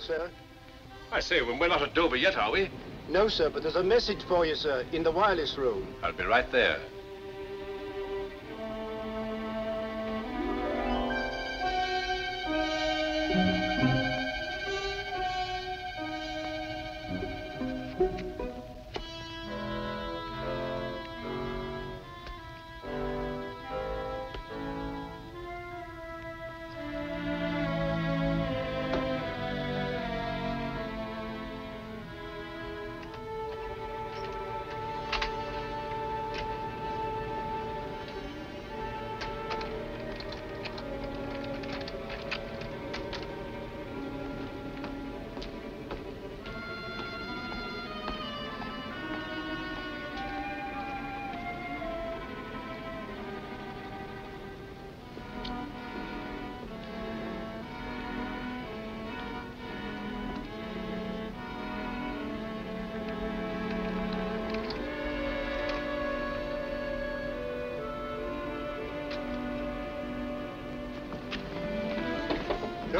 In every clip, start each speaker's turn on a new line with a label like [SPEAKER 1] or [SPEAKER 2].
[SPEAKER 1] Sir.
[SPEAKER 2] I say, we're not at Dover yet, are we?
[SPEAKER 1] No, sir, but there's a message for you, sir, in the wireless room.
[SPEAKER 2] I'll be right there.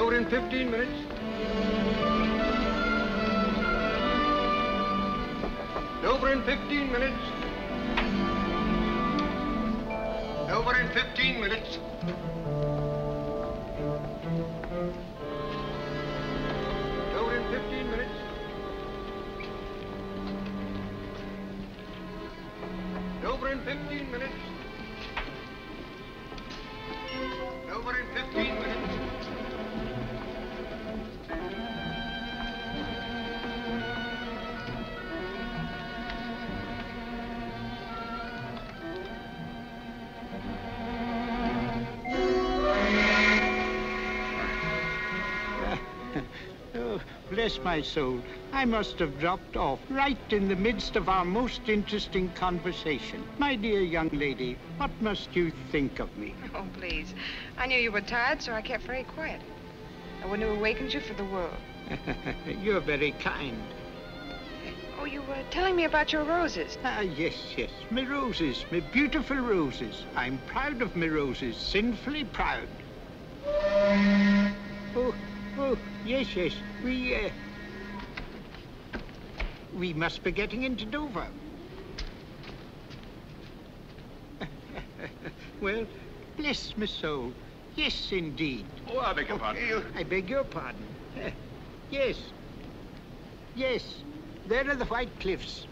[SPEAKER 1] Over in 15 minutes. Over in 15 minutes. Over in 15 minutes. Over in 15 minutes. Over in 15 minutes.
[SPEAKER 3] Bless my soul. I must have dropped off right in the midst of our most interesting conversation. My dear young lady, what must you think of me?
[SPEAKER 4] Oh, please. I knew you were tired, so I kept very quiet. I wouldn't have awakened you for the world.
[SPEAKER 3] You're very kind.
[SPEAKER 4] Oh, you were telling me about your roses.
[SPEAKER 3] Ah, yes, yes. Me roses, me beautiful roses. I'm proud of me roses, sinfully proud. Oh, oh, yes, yes. We, uh... We must be getting into Dover. well, bless my soul. Yes, indeed.
[SPEAKER 2] Oh, I beg your pardon.
[SPEAKER 3] I beg your pardon. Yes. Yes. There are the White Cliffs.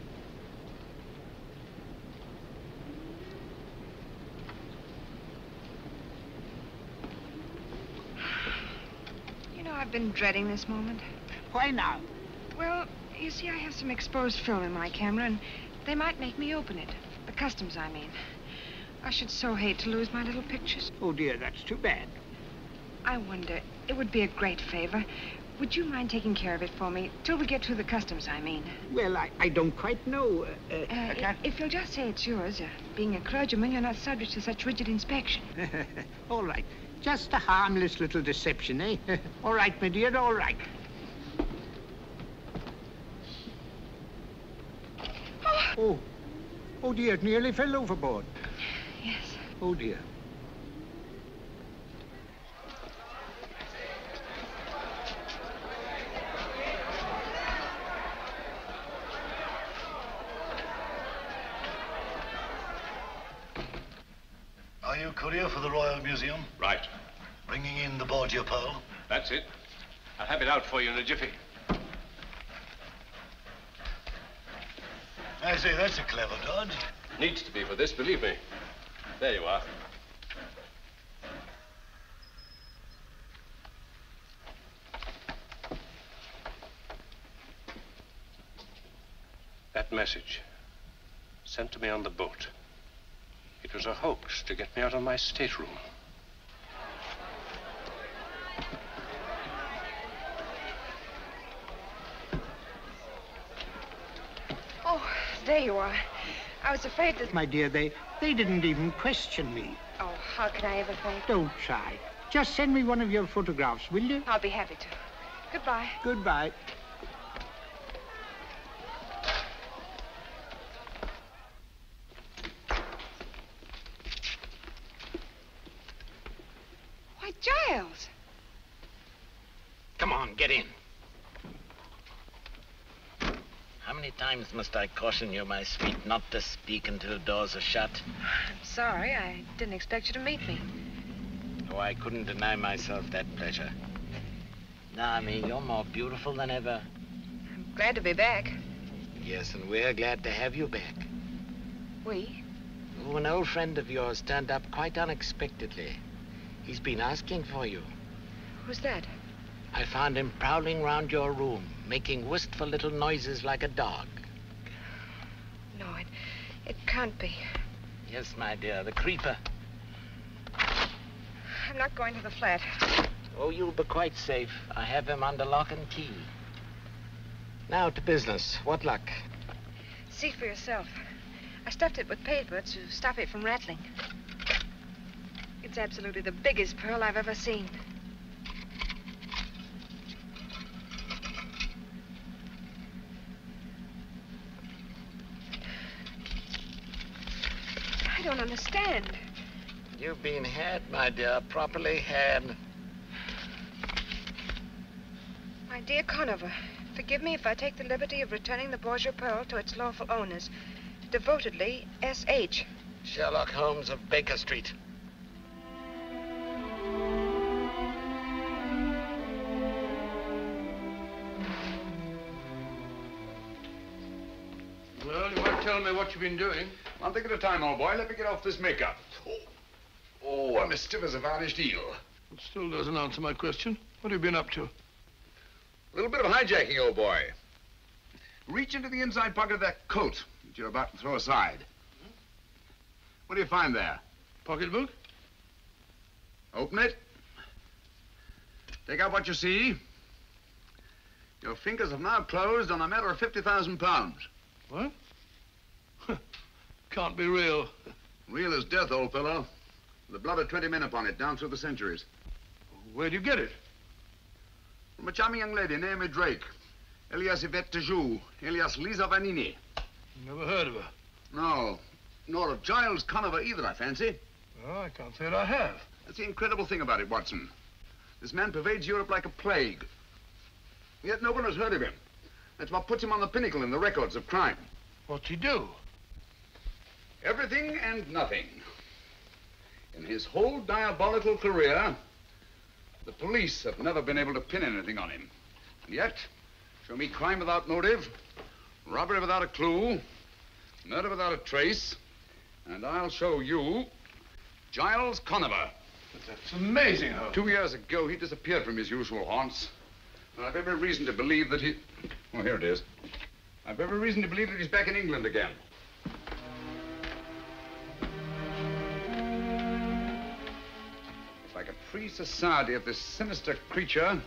[SPEAKER 4] You know, I've been dreading this moment.
[SPEAKER 3] Why now?
[SPEAKER 4] Well, you see, I have some exposed film in my camera, and they might make me open it. The customs, I mean. I should so hate to lose my little pictures.
[SPEAKER 3] Oh, dear, that's too bad.
[SPEAKER 4] I wonder, it would be a great favor. Would you mind taking care of it for me? Till we get through the customs, I mean.
[SPEAKER 3] Well, I, I don't quite know. Uh, uh,
[SPEAKER 4] Uh. If you'll just say it's yours, uh, being a clergyman, you're not subject to such rigid inspection.
[SPEAKER 3] all right. Just a harmless little deception, eh? all right, my dear, all right. Oh, oh dear, it nearly fell overboard.
[SPEAKER 4] Yes.
[SPEAKER 3] Oh dear.
[SPEAKER 5] For the Royal Museum?
[SPEAKER 2] Right.
[SPEAKER 5] Bringing in the Borgia pearl?
[SPEAKER 2] That's it. I'll have it out for you in a jiffy.
[SPEAKER 5] I say, that's a clever dodge.
[SPEAKER 2] Needs to be for this, believe me. There you are. That message, sent to me on the boat. It was a hoax to get me out of my stateroom.
[SPEAKER 4] Oh, there you are. I was afraid that...
[SPEAKER 3] My dear, they, they didn't even question me.
[SPEAKER 4] Oh, how can I ever thank
[SPEAKER 3] Don't try. Just send me one of your photographs, will you?
[SPEAKER 4] I'll be happy to. Goodbye.
[SPEAKER 3] Goodbye.
[SPEAKER 4] Why, Giles.
[SPEAKER 6] Get in. How many times must I caution you, my sweet, not to speak until doors are shut?
[SPEAKER 4] I'm sorry. I didn't expect you to meet me.
[SPEAKER 6] Oh, I couldn't deny myself that pleasure. Naomi, you're more beautiful than ever.
[SPEAKER 4] I'm glad to be back.
[SPEAKER 6] Yes, and we're glad to have you back.
[SPEAKER 4] We?
[SPEAKER 6] Oh, an old friend of yours turned up quite unexpectedly. He's been asking for you.
[SPEAKER 4] Who's that?
[SPEAKER 6] I found him prowling round your room, making wistful little noises like a dog.
[SPEAKER 4] No, it, it can't be.
[SPEAKER 6] Yes, my dear, the creeper.
[SPEAKER 4] I'm not going to the flat.
[SPEAKER 6] Oh, you'll be quite safe. I have him under lock and key. Now to business. What luck?
[SPEAKER 4] See for yourself. I stuffed it with paper to stop it from rattling. It's absolutely the biggest pearl I've ever seen. Don't understand.
[SPEAKER 6] You've been had, my dear, properly had.
[SPEAKER 4] My dear Conover, forgive me if I take the liberty of returning the Borgia pearl to its lawful owners. Devotedly, S.H.
[SPEAKER 6] Sherlock Holmes of Baker Street.
[SPEAKER 7] Well, you won't tell me what you've been doing.
[SPEAKER 8] One thing at a time, old boy. Let me get off this makeup. Oh, oh I'm as stiff as a varnished eel.
[SPEAKER 7] It still doesn't answer my question. What have you been up to?
[SPEAKER 8] A little bit of hijacking, old boy. Reach into the inside pocket of that coat that you're about to throw aside. What do you find there?
[SPEAKER 7] Pocketbook?
[SPEAKER 8] Open it. Take out what you see. Your fingers have now closed on a matter of 50,000 pounds.
[SPEAKER 7] What? Can't be real.
[SPEAKER 8] Real as death, old fellow. The blood of 20 men upon it, down through the centuries.
[SPEAKER 7] Where'd you get it?
[SPEAKER 8] From a charming young lady, Naomi Drake. Elias Yvette Joux, alias Lisa Vanini.
[SPEAKER 7] Never heard of her.
[SPEAKER 8] No, nor of Giles Conover either, I fancy.
[SPEAKER 7] Oh, I can't say that I have.
[SPEAKER 8] That's the incredible thing about it, Watson. This man pervades Europe like a plague. Yet no one has heard of him. That's what puts him on the pinnacle in the records of crime.
[SPEAKER 7] What's he do?
[SPEAKER 8] Everything and nothing. In his whole diabolical career, the police have never been able to pin anything on him. And yet, show me crime without motive, robbery without a clue, murder without a trace, and I'll show you Giles Conover.
[SPEAKER 7] That's amazing, Holmes.
[SPEAKER 8] Two years ago, he disappeared from his usual haunts. And I've every reason to believe that he... Well, here it is. I've every reason to believe that he's back in England again. I could free society of this sinister creature,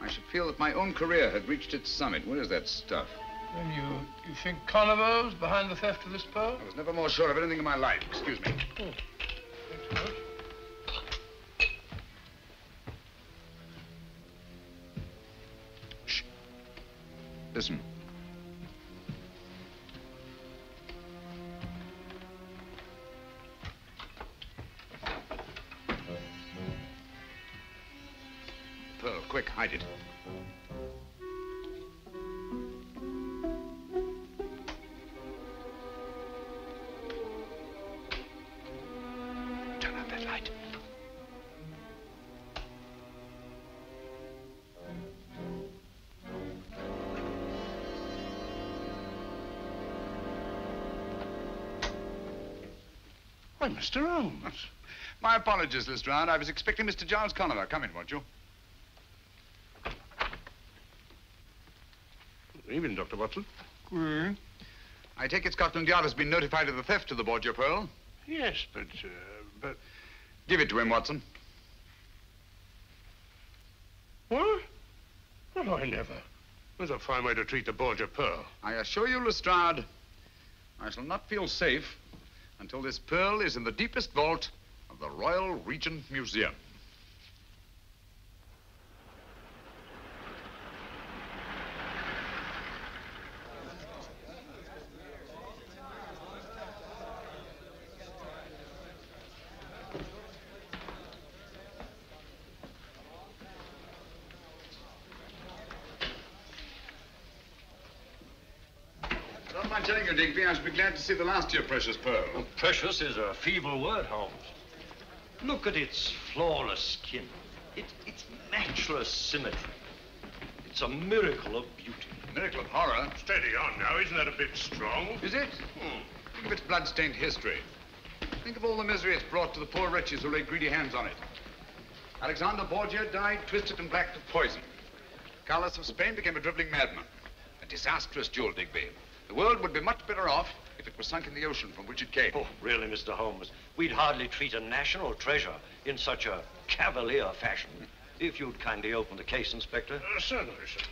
[SPEAKER 8] I should feel that my own career had reached its summit. Where is that stuff?
[SPEAKER 7] Then you, you think Conover's behind the theft of this pearl?
[SPEAKER 8] I was never more sure of anything in my life. Excuse me.
[SPEAKER 7] Thanks, Holmes.
[SPEAKER 8] Listen. Pearl, quick, hide it. Turn out that light.
[SPEAKER 7] Why, Mr. Holmes.
[SPEAKER 8] My apologies, Lestrade. I was expecting Mr. Giles Conover. Come in, won't you?
[SPEAKER 7] Evening, Dr. Watson.
[SPEAKER 8] I take it Scotland Yard has been notified of the theft of the Borgia Pearl.
[SPEAKER 7] Yes, but, uh, but...
[SPEAKER 8] Give it to him, Watson.
[SPEAKER 7] What? Well, I never. That's a fine way to treat the Borgia pearl.
[SPEAKER 8] I assure you, Lestrade, I shall not feel safe until this pearl is in the deepest vault of the Royal Regent Museum. telling you, Digby, I should be glad to see the last of your precious pearl.
[SPEAKER 9] Precious is a feeble word, Holmes. Look at its flawless skin, it, its matchless symmetry. It's a miracle of beauty.
[SPEAKER 8] Miracle of horror.
[SPEAKER 7] Steady on now. Isn't that a bit strong?
[SPEAKER 8] Is it? Hmm. Think of its blood-stained history. Think of all the misery it's brought to the poor wretches who laid greedy hands on it. Alexander Borgia died twisted and black with poison. Carlos of Spain became a driveling madman. A disastrous jewel, Digby. The world would be much better off if it were sunk in the ocean from which it came.
[SPEAKER 9] Oh, really, Mr. Holmes, we'd hardly treat a national treasure in such a cavalier fashion. If you'd kindly open the case, Inspector.
[SPEAKER 7] Uh, certainly, sir.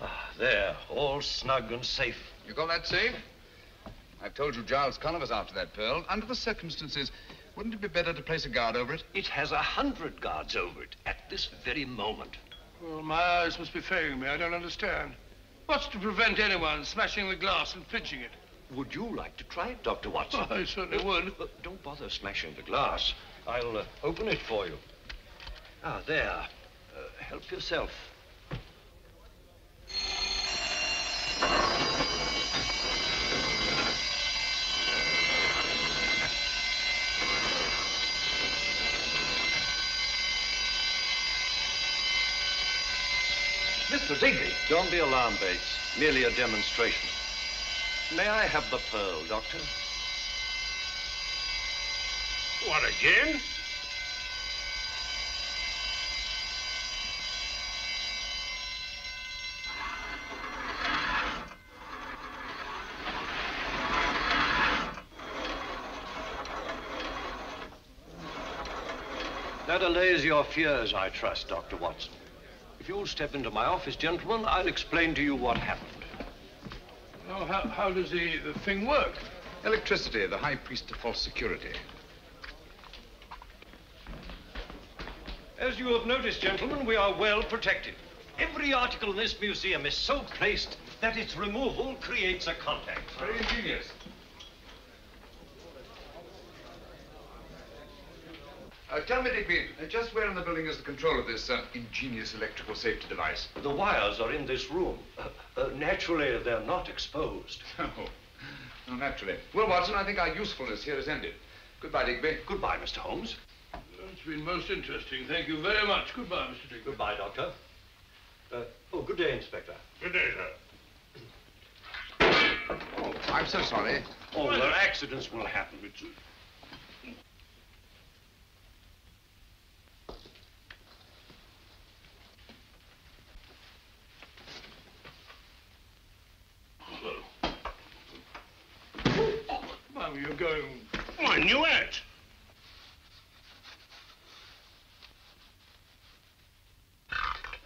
[SPEAKER 9] Ah, there, all snug and safe.
[SPEAKER 8] You call that safe? I've told you Giles Conover's after that pearl. Under the circumstances, wouldn't it be better to place a guard over it?
[SPEAKER 9] It has a hundred guards over it at this very moment.
[SPEAKER 7] Well, my eyes must be failing me. I don't understand. What's to prevent anyone smashing the glass and pinching it?
[SPEAKER 9] Would you like to try it, Dr. Watson?
[SPEAKER 7] I certainly would.
[SPEAKER 9] Uh, don't bother smashing the glass. I'll uh, open it for you. Ah, there. Uh, help yourself. Mr. Digby. Don't be alarmed, Bates. Merely a demonstration. May I have the pearl, Doctor?
[SPEAKER 7] What, again?
[SPEAKER 9] That allays your fears, I trust, Dr. Watson. If you'll step into my office, gentlemen, I'll explain to you what happened.
[SPEAKER 7] Now, how, how does the, the thing work?
[SPEAKER 8] Electricity, the high priest of false security.
[SPEAKER 9] As you have noticed, gentlemen, we are well protected. Every article in this museum is so placed that its removal creates a contact.
[SPEAKER 8] Very ingenious. Uh, tell me, Digby, uh, just where in the building is the control of this uh, ingenious electrical safety device?
[SPEAKER 9] The wires are in this room. Uh, uh, naturally, they're not exposed.
[SPEAKER 8] Oh, well, naturally. Well, Watson, I think our usefulness here is ended. Goodbye, Digby.
[SPEAKER 9] Goodbye, Mr. Holmes.
[SPEAKER 7] It's been most interesting. Thank you very much. Goodbye, Mr. Digby.
[SPEAKER 9] Goodbye, Doctor. Uh, oh, good day, Inspector.
[SPEAKER 7] Good day, sir.
[SPEAKER 8] Oh, I'm so sorry.
[SPEAKER 9] Oh, well, accidents will happen.
[SPEAKER 7] Mum, you're going... Oh, I knew it.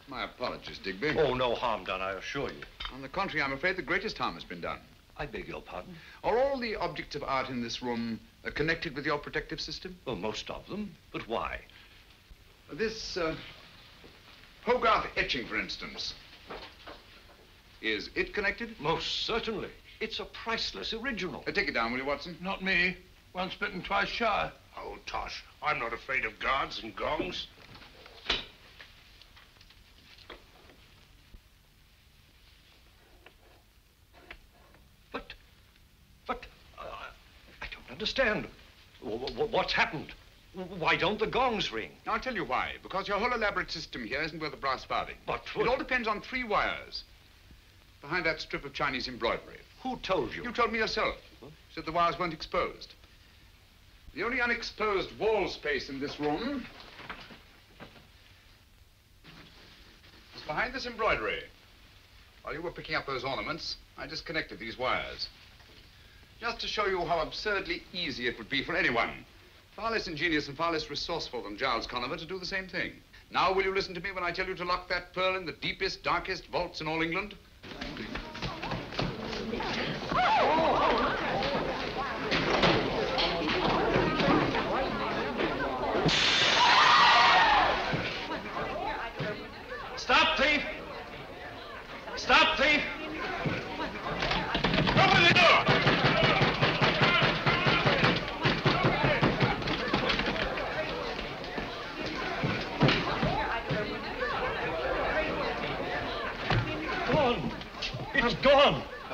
[SPEAKER 8] My apologies, Digby.
[SPEAKER 9] Oh, no harm done, I assure you.
[SPEAKER 8] On the contrary, I'm afraid the greatest harm has been done.
[SPEAKER 9] I beg your pardon?
[SPEAKER 8] Are all the objects of art in this room uh, connected with your protective system?
[SPEAKER 9] Well, most of them. But why?
[SPEAKER 8] This uh, Hogarth etching, for instance. Is it connected?
[SPEAKER 9] Most certainly. It's a priceless original.
[SPEAKER 8] Uh, take it down, will you, Watson?
[SPEAKER 7] Not me. Once bitten, twice shy.
[SPEAKER 2] Oh, Tosh, I'm not afraid of guards and gongs.
[SPEAKER 9] But, but, uh, I don't understand. W- w- what's happened? Why don't the gongs ring?
[SPEAKER 8] I'll tell you why. Because your whole elaborate system here isn't worth a brass farthing.
[SPEAKER 9] But
[SPEAKER 8] It all depends on three wires. Behind that strip of Chinese embroidery.
[SPEAKER 9] Who told you?
[SPEAKER 8] You told me yourself. Said the wires weren't exposed. The only unexposed wall space in this room is behind this embroidery. While you were picking up those ornaments, I disconnected these wires. Just to show you how absurdly easy it would be for anyone, far less ingenious and far less resourceful than Giles Conover, to do the same thing. Now, will you listen to me when I tell you to lock that pearl in the deepest, darkest vaults in all England?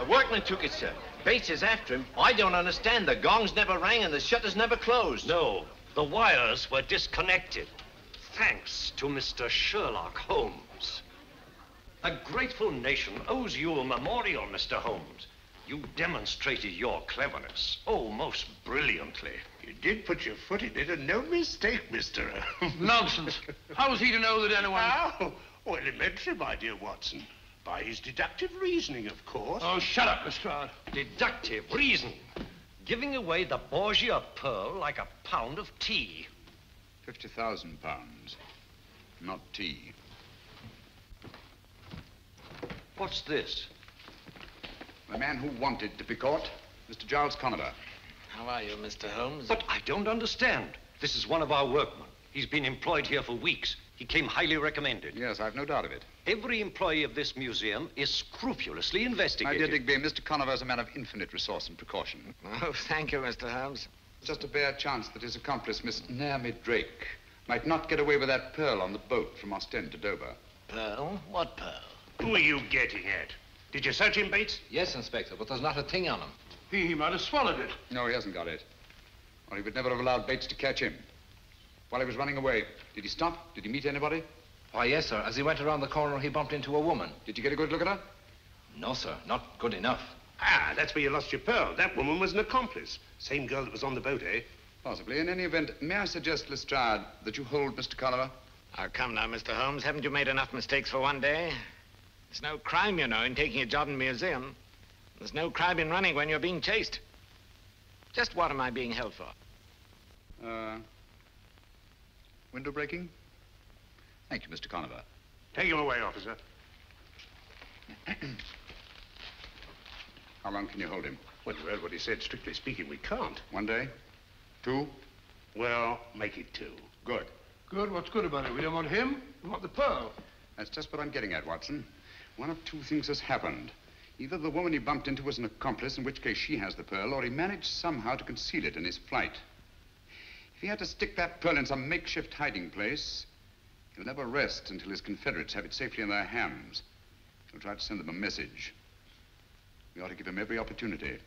[SPEAKER 6] Workman took it, sir. Bates is after him. I don't understand. The gongs never rang and the shutters never closed.
[SPEAKER 9] No, the wires were disconnected. Thanks to Mr. Sherlock Holmes. A grateful nation owes you a memorial, Mr. Holmes. You demonstrated your cleverness. Oh, most brilliantly.
[SPEAKER 10] You did put your foot in it, and no mistake, Mr. Holmes.
[SPEAKER 7] Nonsense. How was he to know that anyone...
[SPEAKER 10] How? Oh, elementary, my dear Watson. By his deductive reasoning, of course.
[SPEAKER 7] Oh, shut up, Lestrade.
[SPEAKER 9] Deductive reason. Giving away the Borgia pearl like a pound of tea.
[SPEAKER 8] 50,000 pounds. Not tea.
[SPEAKER 9] What's this?
[SPEAKER 8] The man who wanted to be caught, Mr. Giles Conover.
[SPEAKER 6] How are you, Mr. Holmes?
[SPEAKER 9] But I don't understand. This is one of our workmen. He's been employed here for weeks. He came highly recommended.
[SPEAKER 8] Yes, I've no doubt of it.
[SPEAKER 9] Every employee of this museum is scrupulously investigated.
[SPEAKER 8] My
[SPEAKER 9] investigated.
[SPEAKER 8] dear Digby, Mr. Conover is a man of infinite resource and precaution.
[SPEAKER 6] Oh, thank you, Mr. Holmes.
[SPEAKER 8] It's just a bare chance that his accomplice, Miss Naomi Drake, might not get away with that pearl on the boat from Ostend to Dover.
[SPEAKER 6] Pearl? What pearl?
[SPEAKER 10] Who are you getting at? Did you search him, Bates?
[SPEAKER 6] Yes, Inspector, but there's not a thing on him.
[SPEAKER 7] He, he might have swallowed it.
[SPEAKER 8] No, he hasn't got it. Or he would never have allowed Bates to catch him. While he was running away, did he stop? Did he meet anybody?
[SPEAKER 11] Why, yes, sir. As he went around the corner, he bumped into a woman.
[SPEAKER 8] Did you get a good look at her?
[SPEAKER 11] No, sir. Not good enough.
[SPEAKER 10] Ah, that's where you lost your pearl. That woman was an accomplice. Same girl that was on the boat, eh?
[SPEAKER 8] Possibly. In any event, may I suggest, Lestrade, that you hold Mr. Conover?
[SPEAKER 6] Oh, come now, Mr. Holmes. Haven't you made enough mistakes for one day? There's no crime, you know, in taking a job in a museum. There's no crime in running when you're being chased. Just what am I being held for?
[SPEAKER 8] Uh, window breaking? Thank you, Mr. Conover.
[SPEAKER 10] Take him away, officer.
[SPEAKER 8] How long can you hold him?
[SPEAKER 10] Well, you heard what he said. Strictly speaking, we can't.
[SPEAKER 8] One day? Two?
[SPEAKER 10] Well, make it two.
[SPEAKER 8] Good.
[SPEAKER 7] Good, what's good about it? We don't want him, we want the pearl.
[SPEAKER 8] That's just what I'm getting at, Watson. One of two things has happened. Either the woman he bumped into was an accomplice, in which case she has the pearl, or he managed somehow to conceal it in his flight. If he had to stick that pearl in some makeshift hiding place, he'll never rest until his Confederates have it safely in their hands. He'll try to send them a message. We ought to give him every opportunity.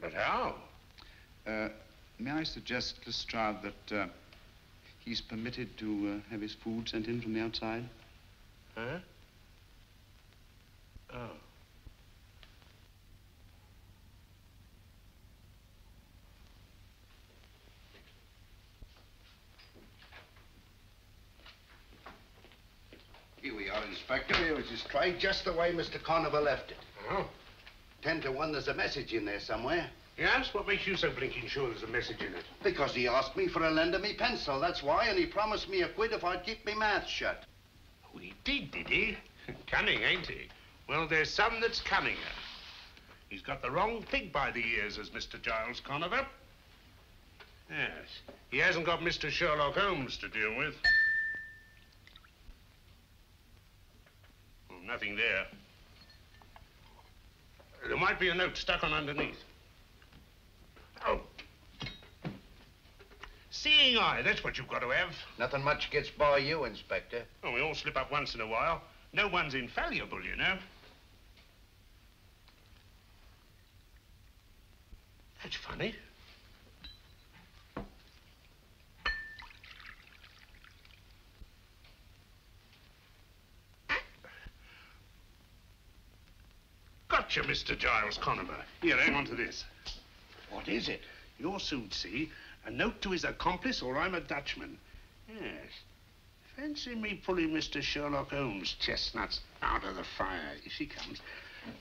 [SPEAKER 10] But how?
[SPEAKER 8] Uh, may I suggest, Lestrade, that uh, he's permitted to uh, have his food sent in from the outside?
[SPEAKER 10] Huh? Oh.
[SPEAKER 1] Here we are, Inspector. It was just tried just the way Mr. Conover left it.
[SPEAKER 10] Oh?
[SPEAKER 1] Ten to one, there's a message in there somewhere.
[SPEAKER 10] Yes? What makes you so blinking sure there's a message in it?
[SPEAKER 1] Because he asked me for a lend of me pencil, that's why, and he promised me a quid if I'd keep me mouth shut.
[SPEAKER 10] Oh, he did, did he? Cunning, ain't he? Well, there's some that's cunninger. He's got the wrong pig by the ears, as Mr. Giles Conover. Yes. He hasn't got Mr. Sherlock Holmes to deal with. Nothing there. There might be a note stuck on underneath. Oh. Seeing eye, that's what you've got to have.
[SPEAKER 1] Nothing much gets by you, Inspector.
[SPEAKER 10] Oh, we all slip up once in a while. No one's infallible, you know. That's funny. Mr. Giles Conover. Here, hang on to this. What is it? Your suit, see? A note to his accomplice, or I'm a Dutchman. Yes. Fancy me pulling Mr. Sherlock Holmes' chestnuts out of the fire. Here she comes.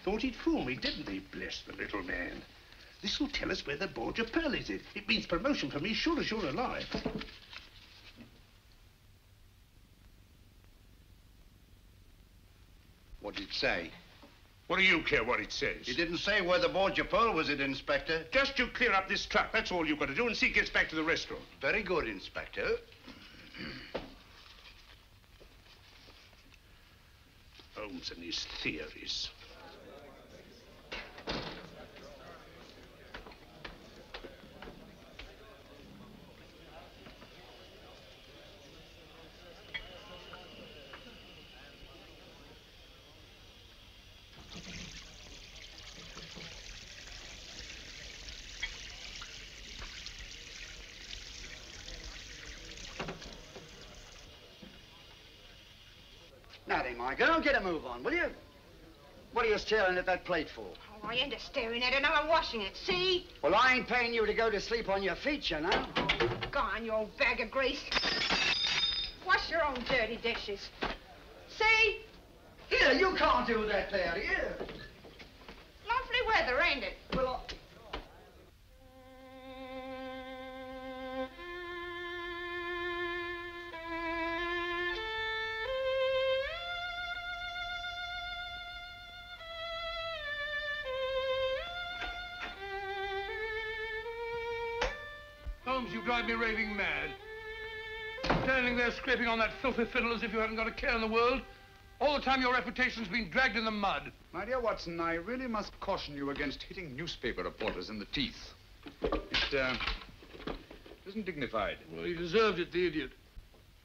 [SPEAKER 10] Thought he'd fool me, didn't he? Bless the little man. This will tell us where the Borgia Pearl is. It, it means promotion for me, sure as you're alive.
[SPEAKER 1] What did it say?
[SPEAKER 10] What do you care what it says?
[SPEAKER 1] He didn't say where the Borgia Pearl was it, Inspector.
[SPEAKER 10] Just you clear up this truck. That's all you've got to do, and see gets back to the restaurant.
[SPEAKER 1] Very good, Inspector.
[SPEAKER 10] Holmes and his theories.
[SPEAKER 12] Natty, my girl, get a move on, will you? What are you staring at that plate for?
[SPEAKER 4] Oh, I ain't a staring at it. I'm washing it. See?
[SPEAKER 12] Well, I ain't paying you to go to sleep on your feet, you know.
[SPEAKER 4] Go on, you old bag of grease. Wash your own dirty dishes. See?
[SPEAKER 12] Here, you can't do that there, here.
[SPEAKER 4] Lovely weather, ain't it?
[SPEAKER 7] Drive me raving mad. Standing there scraping on that filthy fiddle as if you hadn't got a care in the world. All the time your reputation's been dragged in the mud.
[SPEAKER 8] My dear Watson, I really must caution you against hitting newspaper reporters in the teeth. It, uh, isn't dignified.
[SPEAKER 7] Well, he deserved it, the idiot.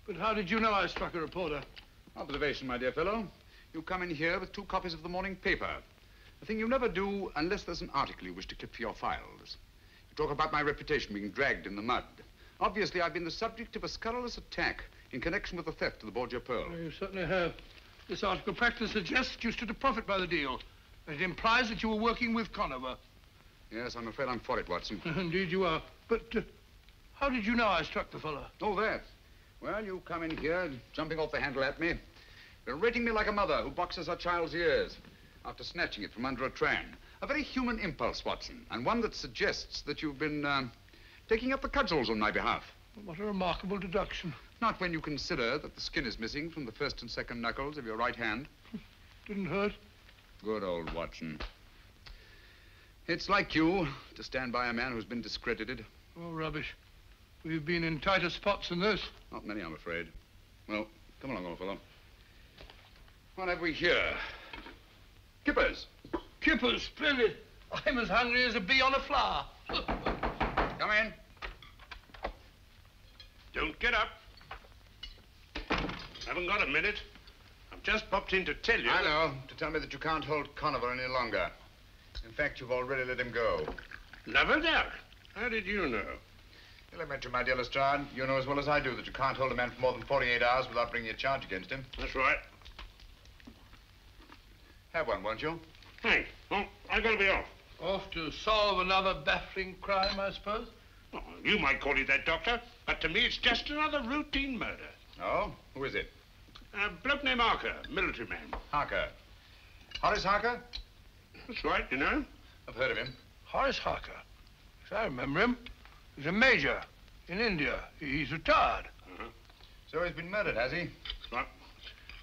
[SPEAKER 7] But how did you know I struck a reporter?
[SPEAKER 8] Observation, my dear fellow. You come in here with two copies of the morning paper. A thing you never do unless there's an article you wish to clip for your files. You talk about my reputation being dragged in the mud. Obviously, I've been the subject of a scurrilous attack in connection with the theft of the Borgia Pearl.
[SPEAKER 7] Well, you certainly have. This article practically suggests you stood to profit by the deal. And it implies that you were working with Conover.
[SPEAKER 8] Yes, I'm afraid I'm for it, Watson.
[SPEAKER 7] Indeed you are. But uh, how did you know I struck the fellow?
[SPEAKER 8] Oh, that. Well, you come in here, jumping off the handle at me, berating me like a mother who boxes her child's ears after snatching it from under a tram. A very human impulse, Watson, and one that suggests that you've been uh, taking up the cudgels on my behalf.
[SPEAKER 7] What a remarkable deduction.
[SPEAKER 8] Not when you consider that the skin is missing from the first and second knuckles of your right hand.
[SPEAKER 7] Didn't hurt.
[SPEAKER 8] Good old Watson. It's like you to stand by a man who's been discredited.
[SPEAKER 7] Oh, rubbish. We've been in tighter spots than this.
[SPEAKER 8] Not many, I'm afraid. Well, come along, old fellow. What have we here? Kippers.
[SPEAKER 7] Kippers, splendid. I'm as hungry as a bee on a flower.
[SPEAKER 8] Come in.
[SPEAKER 10] Don't get up. Haven't got a minute. I've just popped in to tell you.
[SPEAKER 8] I know. To tell me that you can't hold Conover any longer. In fact, you've already let him go.
[SPEAKER 10] Never doubt. How did you know?
[SPEAKER 8] Elementary, my dear Lestrade. You know as well as I do that you can't hold a man for more than 48 hours without bringing a charge against him.
[SPEAKER 10] That's right.
[SPEAKER 8] Have one, won't you?
[SPEAKER 10] Thanks. Well, I've gotta be off.
[SPEAKER 7] Off to solve another baffling crime, I suppose?
[SPEAKER 10] Oh, you might call it that, Doctor, but to me it's just another routine murder.
[SPEAKER 8] Oh? Who is it?
[SPEAKER 10] A bloke named Harker, military man.
[SPEAKER 8] Harker. Horace Harker?
[SPEAKER 10] That's right, you know.
[SPEAKER 8] I've heard of him.
[SPEAKER 7] Horace Harker. Yes, I remember him. He's a major in India. He's retired.
[SPEAKER 10] Uh-huh.
[SPEAKER 8] So he's been murdered, has he?
[SPEAKER 10] Right.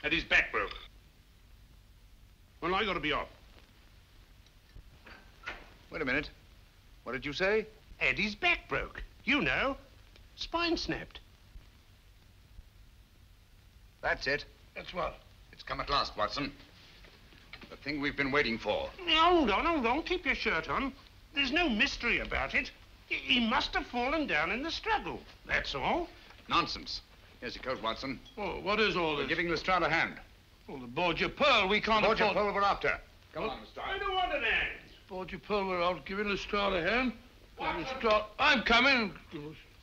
[SPEAKER 10] And his back broke. Well, I gotta be off.
[SPEAKER 8] Wait a minute. What did you say?
[SPEAKER 10] Eddie's back broke. You know. Spine snapped.
[SPEAKER 8] That's it.
[SPEAKER 7] That's what?
[SPEAKER 8] It's come at last, Watson. The thing we've been waiting for.
[SPEAKER 10] Hold on, hold on. Keep your shirt on. There's no mystery about it. He must have fallen down in the struggle. That's all.
[SPEAKER 8] Nonsense. Here's your coat, Watson.
[SPEAKER 7] Oh, what is all
[SPEAKER 8] We're
[SPEAKER 7] this?
[SPEAKER 8] giving Lestrade a hand.
[SPEAKER 7] Oh, the Borgia Pearl. We can't
[SPEAKER 8] Borgia
[SPEAKER 7] afford...
[SPEAKER 8] Pearl we're after. Come
[SPEAKER 7] What?
[SPEAKER 8] on, Lestrade.
[SPEAKER 10] I don't want an hand.
[SPEAKER 7] Borgia Pearl, we're out giving Lestrade a hand. Lestrade... I'm coming.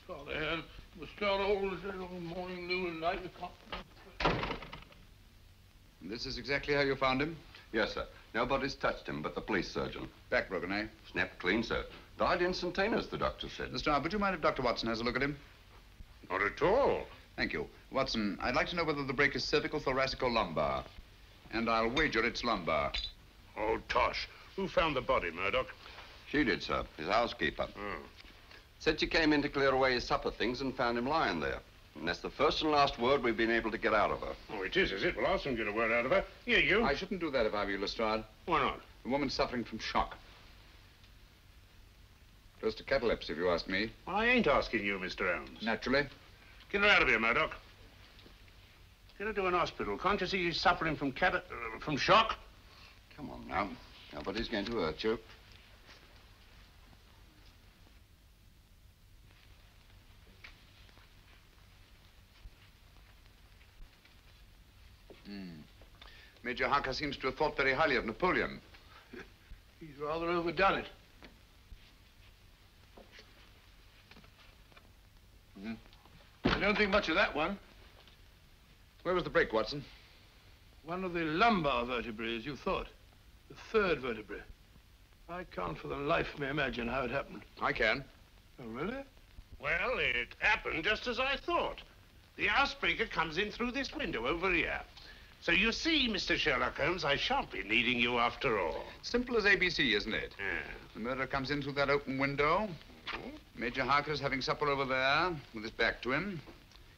[SPEAKER 7] Give Lestrade a hand. Lestrade all the all morning, noon, and night. We can't...
[SPEAKER 8] This is exactly how you found him?
[SPEAKER 13] Yes, sir. Nobody's touched him but the police surgeon.
[SPEAKER 8] Back broken, eh?
[SPEAKER 13] Snapped clean, sir. Died instantaneous, the doctor said. Mr.
[SPEAKER 8] Lestrade, would you mind if Dr. Watson has a look at him?
[SPEAKER 10] Not at all.
[SPEAKER 8] Thank you. Watson, I'd like to know whether the break is cervical, thoracic, or lumbar. And I'll wager it's lumbar.
[SPEAKER 10] Oh, tosh. Who found the body, Murdoch?
[SPEAKER 13] She did, sir. His housekeeper.
[SPEAKER 10] Oh.
[SPEAKER 13] Said she came in to clear away his supper things and found him lying there. And that's the first and last word we've been able to get out of her.
[SPEAKER 10] Oh, it is, is it? Well, I'll soon get a word out of her. Here, you.
[SPEAKER 8] I shouldn't do that if I were you, Lestrade.
[SPEAKER 10] Why not?
[SPEAKER 8] The woman's suffering from shock. Close to catalepsy, if you ask me.
[SPEAKER 10] Well, I ain't asking you, Mr. Elms.
[SPEAKER 8] Naturally.
[SPEAKER 10] Get her out of here, Murdoch. Get her to an hospital. Can't you see she's suffering from cat- uh, from shock?
[SPEAKER 13] Come on now. Nobody's going to hurt you.
[SPEAKER 8] Hmm. Major Harker seems to have thought very highly of Napoleon.
[SPEAKER 7] He's rather overdone it.
[SPEAKER 8] Mhm.
[SPEAKER 7] I don't think much of that one.
[SPEAKER 8] Where was the break, Watson?
[SPEAKER 7] One of the lumbar vertebrae, as you thought. The third vertebrae. I can't for the life of me imagine how it happened.
[SPEAKER 8] I can.
[SPEAKER 7] Oh, really?
[SPEAKER 10] Well, it happened just as I thought. The housebreaker comes in through this window over here. So you see, Mr. Sherlock Holmes, I shan't be needing you after all.
[SPEAKER 8] Simple as ABC, isn't it?
[SPEAKER 10] Yeah.
[SPEAKER 8] The murderer comes in through that open window. Major Harker's having supper over there with his back to him.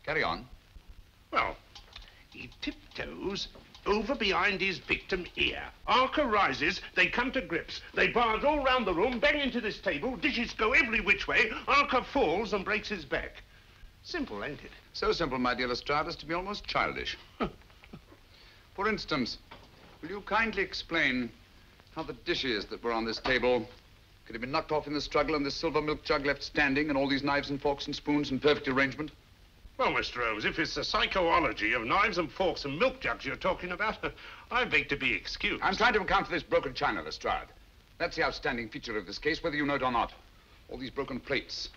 [SPEAKER 8] Carry on.
[SPEAKER 10] Well, he tiptoes over behind his victim here. Arker rises, they come to grips. They barge all round the room, bang into this table, dishes go every which way. Arker falls and breaks his back. Simple, ain't it?
[SPEAKER 8] So simple, my dear Lestrade, as to be almost childish. For instance, will you kindly explain how the dishes that were on this table could have been knocked off in the struggle and this silver milk jug left standing and all these knives and forks and spoons in perfect arrangement?
[SPEAKER 10] Well, Mr. Holmes, if it's the psychology of knives and forks and milk jugs you're talking about, I beg to be excused.
[SPEAKER 8] I'm trying to account for this broken china, Lestrade. That's the outstanding feature of this case, whether you know it or not. All these broken plates,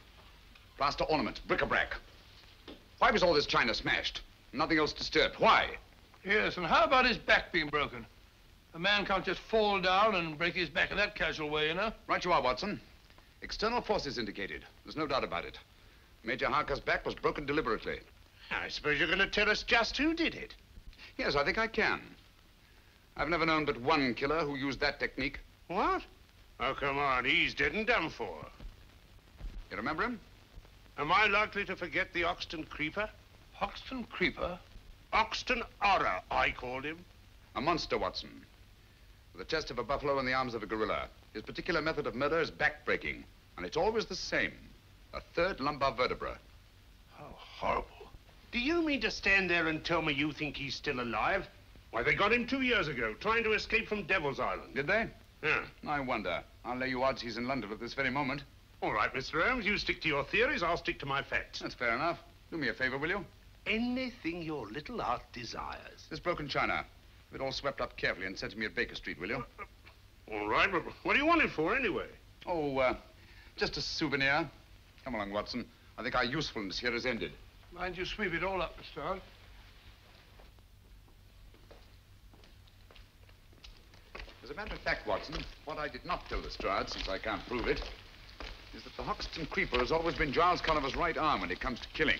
[SPEAKER 8] plaster ornaments, bric-a-brac. Why was all this china smashed? Nothing else disturbed. Why?
[SPEAKER 7] Yes, and how about his back being broken? A man can't just fall down and break his back in that casual way, you know?
[SPEAKER 8] Right you are, Watson. External forces indicated. There's no doubt about it. Major Harker's back was broken deliberately.
[SPEAKER 10] I suppose you're going to tell us just who did it.
[SPEAKER 8] Yes, I think I can. I've never known but one killer who used that technique.
[SPEAKER 10] What? Oh, come on, he's dead and done for.
[SPEAKER 8] You remember him?
[SPEAKER 10] Am I likely to forget the Hoxton Creeper?
[SPEAKER 7] Hoxton Creeper?
[SPEAKER 10] Hoxton Horror, I called him.
[SPEAKER 8] A monster, Watson. With the chest of a buffalo and the arms of a gorilla. His particular method of murder is backbreaking. And it's always the same. A third lumbar vertebra.
[SPEAKER 10] How horrible. Do you mean to stand there and tell me you think he's still alive? Why, they got him two years ago, trying to escape from Devil's Island.
[SPEAKER 8] Did they?
[SPEAKER 10] Yeah.
[SPEAKER 8] I wonder. I'll lay you odds he's in London at this very moment.
[SPEAKER 10] All right, Mr. Holmes, you stick to your theories, I'll stick to my facts.
[SPEAKER 8] That's fair enough. Do me a favor, will you?
[SPEAKER 10] Anything your little art desires.
[SPEAKER 8] This broken china. Have it all swept up carefully and sent to me at Baker Street, will you?
[SPEAKER 10] All right, but what do you want it for anyway?
[SPEAKER 8] Oh, uh, just a souvenir. Come along, Watson. I think our usefulness here is ended.
[SPEAKER 7] Mind you sweep it all up, Mr. Hunt.
[SPEAKER 8] As a matter of fact, Watson, what I did not tell Lestrade, since I can't prove it, is that the Hoxton Creeper has always been Giles Conover's right arm when it comes to killing.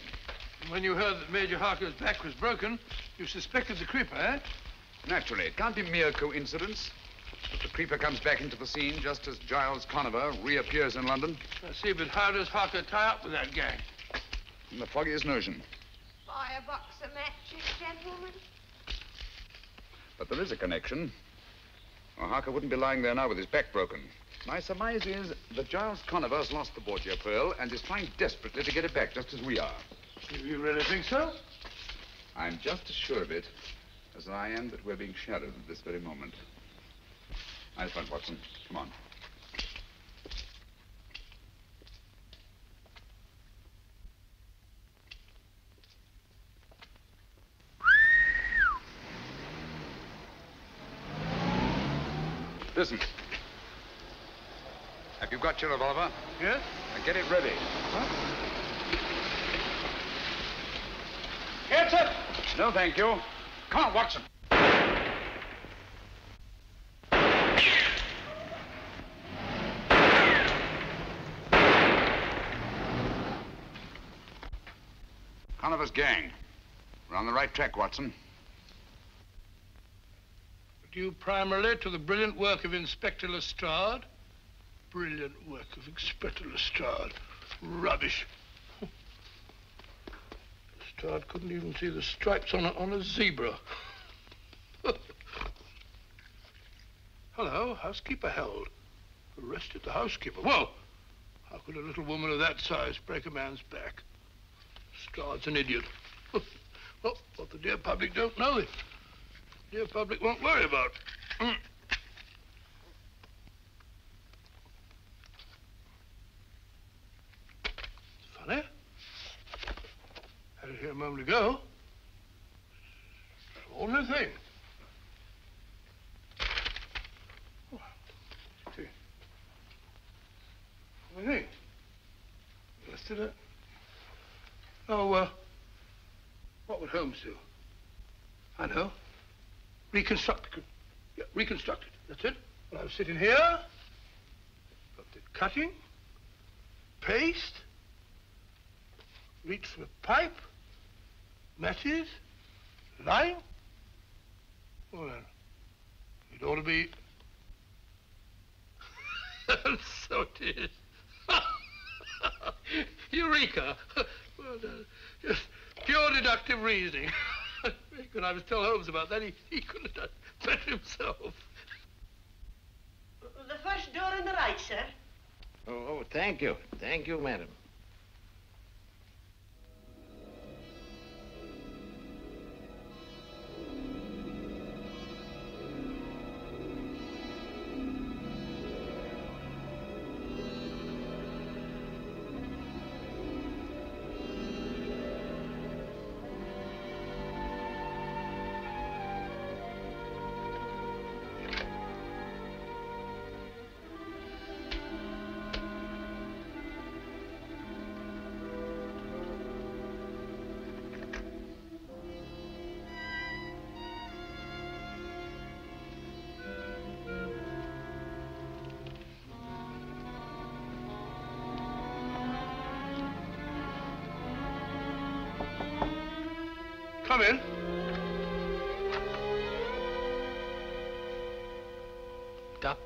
[SPEAKER 7] When you heard that Major Harker's back was broken, you suspected the creeper, eh?
[SPEAKER 8] Naturally, it can't be mere coincidence that the creeper comes back into the scene just as Giles Conover reappears in London.
[SPEAKER 7] I see, but how does Harker tie up with that gang?
[SPEAKER 8] In the foggiest notion.
[SPEAKER 14] Buy a box of matches, gentlemen.
[SPEAKER 8] But there is a connection. Or Harker wouldn't be lying there now with his back broken. My surmise is that Giles Conover's lost the Borgia pearl and is trying desperately to get it back, just as we are.
[SPEAKER 7] You really think so?
[SPEAKER 8] I'm just as sure of it as I am that we're being shadowed at this very moment. Eyes front, Watson. Come on. Listen. Have you got your revolver?
[SPEAKER 7] Yes?
[SPEAKER 8] Now get it ready.
[SPEAKER 7] It!
[SPEAKER 8] No, thank you. Come on, Watson. Conover's gang. We're on the right track, Watson.
[SPEAKER 7] Due primarily to the brilliant work of Inspector Lestrade. Brilliant work of Inspector Lestrade. Rubbish. Lestrade couldn't even see the stripes on a, on a zebra. Hello, housekeeper held. Arrested the housekeeper. Whoa! How could a little woman of that size break a man's back? Lestrade's an idiot. well, what the dear public don't know, the dear public won't worry about. Mm. It's funny. Had it here a moment ago. Only thing. Oh, see. Only thing. Listed it. Oh, uh, what would Holmes do? I know. reconstruct. Yeah, reconstruct it. That's it. Well, I was sitting here. Got the cutting, paste, reach for a pipe, matches, line. Well then, it ought to be. so it is. Eureka! Well done. Just pure deductive reasoning. when I was telling Holmes about that, he, he couldn't have done better himself.
[SPEAKER 15] The first door on the right, sir.
[SPEAKER 6] Oh, oh, thank you. Thank you, madam.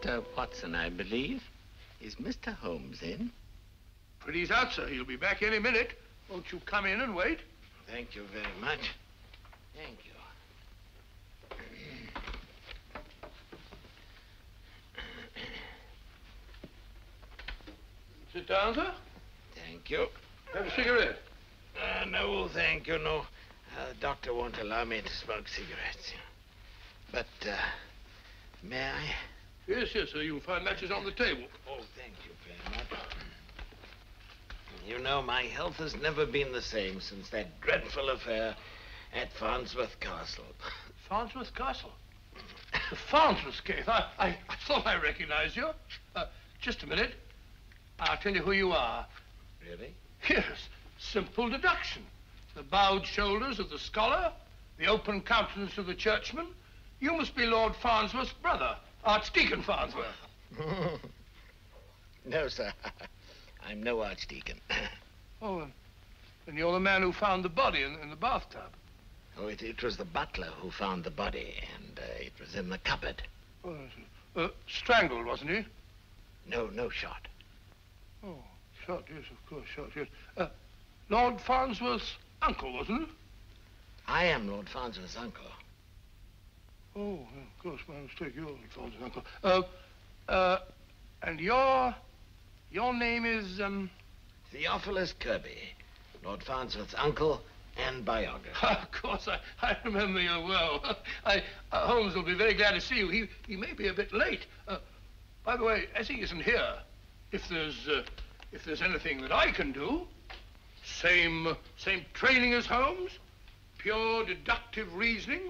[SPEAKER 6] Dr. Watson, I believe. Is Mr. Holmes in?
[SPEAKER 7] Pretty's out, sir. He'll be back any minute. Won't you come in and wait?
[SPEAKER 6] Thank you very much. Thank you.
[SPEAKER 7] Sit down, sir.
[SPEAKER 6] Thank you.
[SPEAKER 7] Have a cigarette.
[SPEAKER 6] Uh, no, thank you, no. Uh, the doctor won't allow me to smoke cigarettes. But, uh, may I?
[SPEAKER 7] Yes, yes, sir. You'll find matches on the table.
[SPEAKER 6] Oh, thank you very much. You know, my health has never been the same since that dreadful affair at Farnsworth Castle.
[SPEAKER 7] Farnsworth Castle? Farnsworth case. I, I, I thought I recognized you. Uh, just a minute. I'll tell you who you are.
[SPEAKER 6] Really?
[SPEAKER 7] Yes, simple deduction. The bowed shoulders of the scholar, the open countenance of the churchman. You must be Lord Farnsworth's brother, Archdeacon Farnsworth.
[SPEAKER 6] no, sir. I'm no archdeacon.
[SPEAKER 7] Oh, and, and you're the man who found the body in, in the bathtub.
[SPEAKER 6] Oh, it, it was the butler who found the body, and uh, it was in the cupboard.
[SPEAKER 7] Oh, uh, strangled, wasn't he?
[SPEAKER 6] No, no shot.
[SPEAKER 7] Oh, shot, yes, of course, shot, yes. Uh, Lord Farnsworth's uncle, wasn't it?
[SPEAKER 6] I am Lord Farnsworth's uncle.
[SPEAKER 7] Oh, of course, my mistake. You're Lord Farnsworth's uncle. Uh, uh, and your, your name is, um...
[SPEAKER 6] Theophilus Kirby, Lord Farnsworth's uncle and biographer.
[SPEAKER 7] of course, I, I remember you well. I, uh, Holmes will be very glad to see you. He, he may be a bit late. Uh, by the way, as he isn't here, if there's, uh, if there's anything that I can do, same, same training as Holmes, pure deductive reasoning.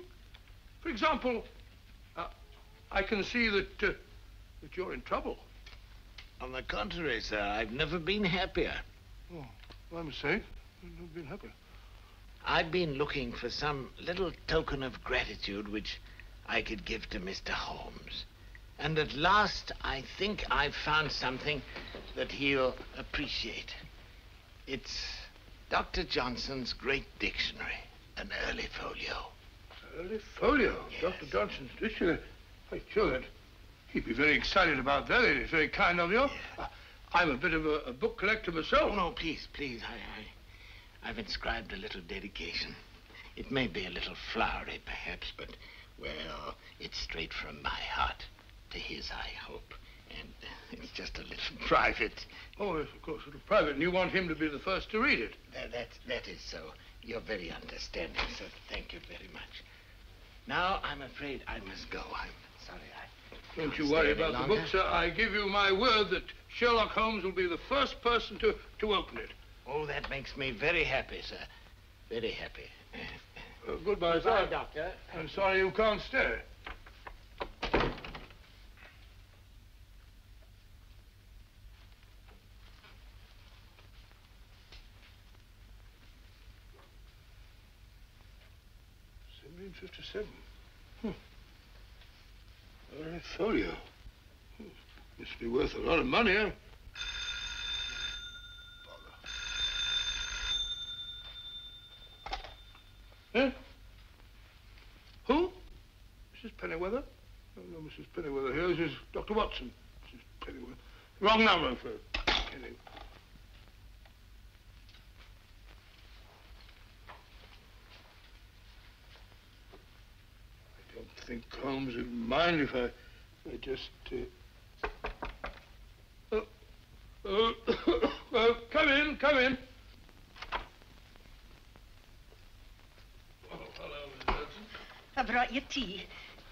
[SPEAKER 7] For example, uh, I can see that, uh, that you're in trouble.
[SPEAKER 6] On the contrary, sir, I've never been happier.
[SPEAKER 7] Oh, my mistake. I've never been happier.
[SPEAKER 6] I've been looking for some little token of gratitude which I could give to Mr. Holmes. And at last, I think I've found something that he'll appreciate. It's Dr. Johnson's great dictionary, an early folio.
[SPEAKER 7] Early folio? Dr. Johnson's dictionary? Sure that he'd be very excited about that. It's very kind of you. Uh, I'm a bit of a, a book collector myself.
[SPEAKER 6] Oh, no, please, please. I, I, I've inscribed a little dedication. It may be a little flowery, perhaps, but, well, it's straight from my heart to his, I hope. And uh, it's just a little private.
[SPEAKER 7] Oh, yes, of course, a little private. And you want him to be the first to read it?
[SPEAKER 6] Uh, that, that is so. You're very understanding, sir. Thank you very much. Now, I'm afraid I must go. I'm sorry I...
[SPEAKER 7] Don't you worry about the book, sir. I give you my word that Sherlock Holmes will be the first person to, to open it.
[SPEAKER 6] Oh, that makes me very happy, sir. Very happy.
[SPEAKER 7] Uh, goodbye,
[SPEAKER 6] Goodbye,
[SPEAKER 7] sir.
[SPEAKER 6] Doctor.
[SPEAKER 7] I'm sorry you can't stay. Seventeen fifty-seven. Hmm. Folio. Must be worth a lot of money, huh? Huh? Who? Mrs. Pennyweather? Oh, no, Mrs. Pennyweather here. This is Dr. Watson. Mrs. Pennyweather. Wrong number for Penny. I don't think Holmes would mind if I, I just. Uh... Oh, oh, oh, come in, come in. Oh, hello, Miss Hudson.
[SPEAKER 15] I brought you tea.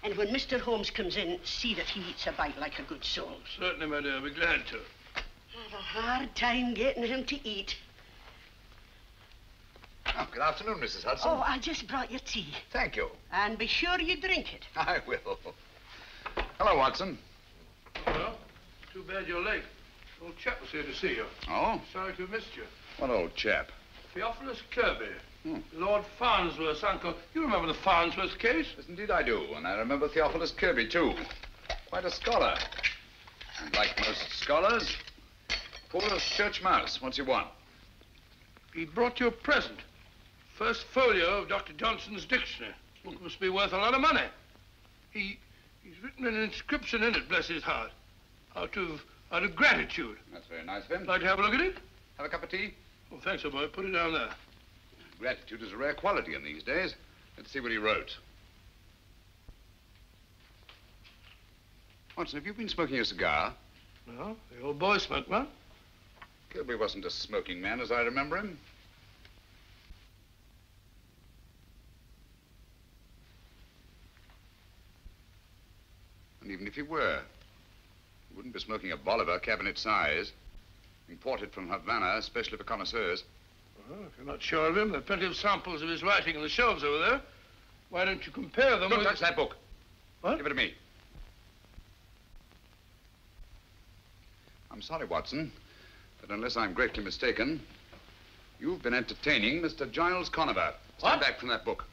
[SPEAKER 15] And when Mr. Holmes comes in, see that he eats a bite like a good soul.
[SPEAKER 7] Certainly, my dear. I'll be glad to.
[SPEAKER 15] I have a hard time getting him to eat.
[SPEAKER 8] Oh, good afternoon, Mrs. Hudson.
[SPEAKER 15] Oh, I just brought you tea.
[SPEAKER 8] Thank you.
[SPEAKER 15] And be sure you drink it.
[SPEAKER 8] I will. Hello, Watson.
[SPEAKER 7] Well, too bad you're late. Old chap was here to see you.
[SPEAKER 8] Oh?
[SPEAKER 7] Sorry to have missed you.
[SPEAKER 8] What old chap?
[SPEAKER 7] Theophilus Kirby.
[SPEAKER 8] Hmm.
[SPEAKER 7] Lord Farnsworth's uncle. You remember the Farnsworth case?
[SPEAKER 8] Yes, indeed I do. And I remember Theophilus Kirby, too. Quite a scholar. And like most scholars, poor as church mouse. What's he want?
[SPEAKER 7] He brought you a present. First folio of Dr. Johnson's dictionary. Book must be worth a lot of money. He, he's written an inscription in it, bless his heart. Out of, out of gratitude.
[SPEAKER 8] That's very nice of him.
[SPEAKER 7] Like to have a look at it?
[SPEAKER 8] Have a cup of tea?
[SPEAKER 7] Oh, thanks, old boy. Put it down there.
[SPEAKER 8] Gratitude is a rare quality in these days. Let's see what he wrote. Watson, have you been smoking a cigar?
[SPEAKER 7] No, the old boy smoked one.
[SPEAKER 8] Kirby wasn't a smoking man as I remember him. And even if he were, he wouldn't be smoking a Bolivar cabinet size, imported from Havana, especially for connoisseurs.
[SPEAKER 7] Well, if you're not sure of him, there are plenty of samples of his writing on the shelves over there. Why don't you compare them
[SPEAKER 8] Don't
[SPEAKER 7] with...
[SPEAKER 8] touch that book.
[SPEAKER 7] What?
[SPEAKER 8] Give it to me. I'm sorry, Watson, but unless I'm greatly mistaken, you've been entertaining Mr. Giles Conover. Stand back from that book.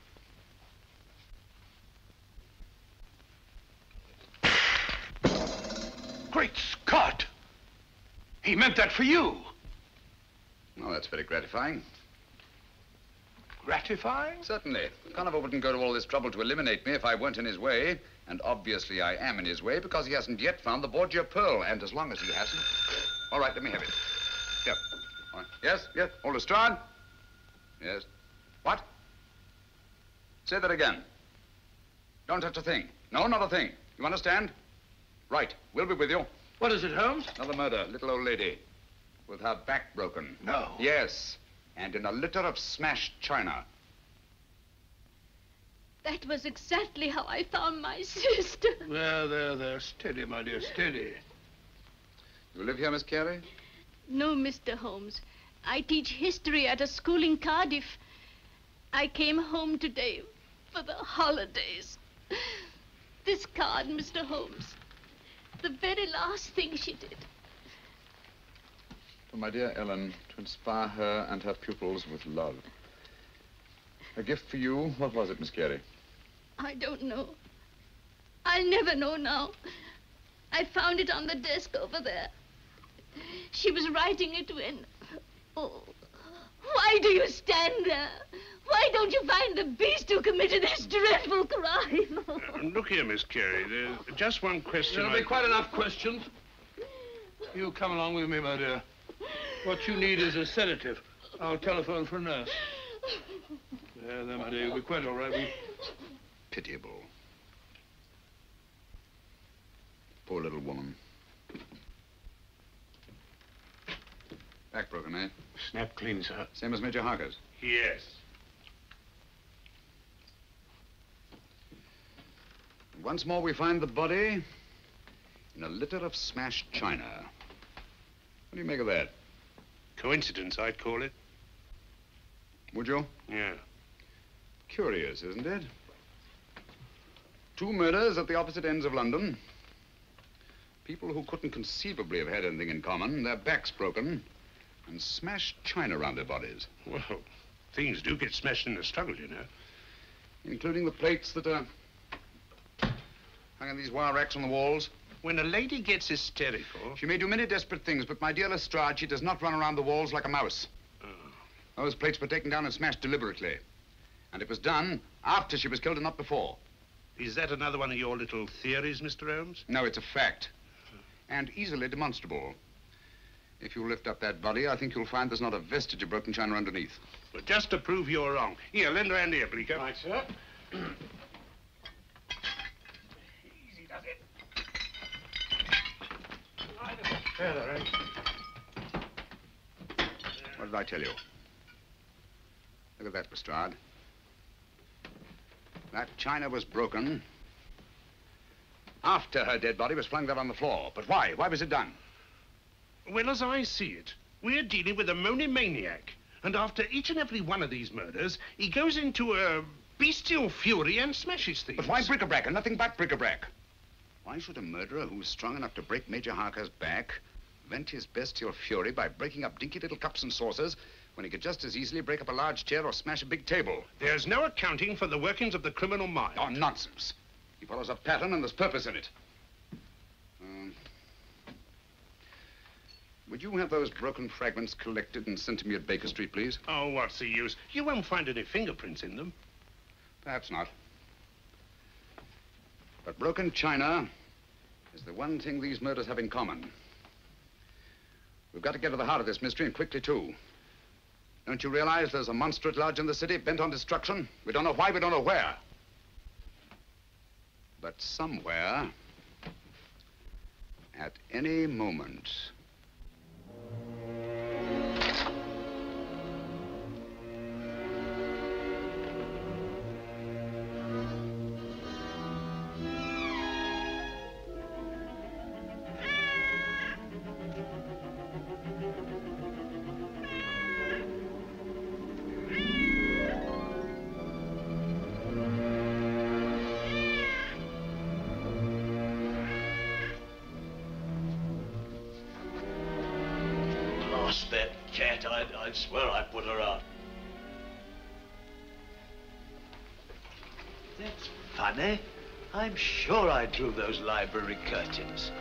[SPEAKER 7] Great Scott! He meant that for you.
[SPEAKER 8] Oh, that's very gratifying.
[SPEAKER 7] Gratifying?
[SPEAKER 8] Certainly. Conover wouldn't go to all this trouble to eliminate me if I weren't in his way. And obviously I am in his way because he hasn't yet found the Borgia Pearl. And as long as he hasn't... All right, let me have it. Here. Right. Yes, yes. Old Lestrade? Yes. What? Say that again. Don't touch a thing. No, not a thing. You understand? Right. We'll be with you.
[SPEAKER 7] What is it, Holmes?
[SPEAKER 8] Another murder. Little old lady. With her back broken.
[SPEAKER 7] No.
[SPEAKER 8] Yes. And in a litter of smashed china.
[SPEAKER 16] That was exactly how I found my sister.
[SPEAKER 7] There, there, there. Steady, my dear, steady.
[SPEAKER 8] You live here, Miss Carey?
[SPEAKER 16] No, Mr. Holmes. I teach history at a school in Cardiff. I came home today for the holidays. This card, Mr. Holmes. The very last thing she did.
[SPEAKER 8] For my dear Ellen, to inspire her and her pupils with love. A gift for you. What was it, Miss Carey?
[SPEAKER 16] I don't know. I'll never know now. I found it on the desk over there. She was writing it when. Oh, why do you stand there? Why don't you find the beast who committed this dreadful crime?
[SPEAKER 10] Uh, look here, Miss Carey. There's just one question.
[SPEAKER 7] There'll
[SPEAKER 10] I-
[SPEAKER 7] be quite enough questions. You come along with me, my dear. What you need is a sedative. I'll telephone for a nurse. There, there, my dear. You'll be quite all right. We...
[SPEAKER 8] Pitiable. Poor little woman. Back broken, eh?
[SPEAKER 10] Snap clean, sir.
[SPEAKER 8] Same as Major Harker's.
[SPEAKER 10] Yes.
[SPEAKER 8] Once more, we find the body in a litter of smashed china. What do you make of that?
[SPEAKER 10] Coincidence, I'd call it.
[SPEAKER 8] Would you?
[SPEAKER 10] Yeah.
[SPEAKER 8] Curious, isn't it? Two murders at the opposite ends of London. People who couldn't conceivably have had anything in common, their backs broken, and smashed china around their bodies.
[SPEAKER 10] Well, things do get smashed in the struggle, you know.
[SPEAKER 8] Including the plates that are hung in these wire racks on the walls.
[SPEAKER 10] When a lady gets hysterical...
[SPEAKER 8] She may do many desperate things, but my dear Lestrade, she does not run around the walls like a mouse. Oh. Those plates were taken down and smashed deliberately. And it was done after she was killed and not before.
[SPEAKER 10] Is that another one of your little theories, Mr. Holmes?
[SPEAKER 8] No, it's a fact. And easily demonstrable. If you lift up that body, I think you'll find there's not a vestige of broken china underneath.
[SPEAKER 10] Well, just to prove you're wrong. Here, lend a hand here, Bleeker. Right, sir. Easy does it.
[SPEAKER 8] Further, eh? What did I tell you? Look at that, Lestrade. That china was broken after her dead body was flung there on the floor. But why? Why was it done?
[SPEAKER 10] Well, as I see it, we're dealing with a monomaniac. And after each and every one of these murders, he goes into a bestial fury and smashes things.
[SPEAKER 8] But why bric-a-brac and nothing but bric-a-brac? Why should a murderer who was strong enough to break Major Harker's back vent his bestial fury by breaking up dinky little cups and saucers when he could just as easily break up a large chair or smash a big table?
[SPEAKER 10] There's no accounting for the workings of the criminal mind.
[SPEAKER 8] Oh, nonsense. He follows a pattern and there's purpose in it. Um, would you have those broken fragments collected and sent to me at Baker Street, please?
[SPEAKER 10] Oh, what's the use? You won't find any fingerprints in them.
[SPEAKER 8] Perhaps not. But broken china is the one thing these murders have in common. We've got to get to the heart of this mystery, and quickly, too. Don't you realize there's a monster at large in the city bent on destruction? We don't know why, we don't know where. But somewhere, at any moment,
[SPEAKER 9] sure I drew those library curtains.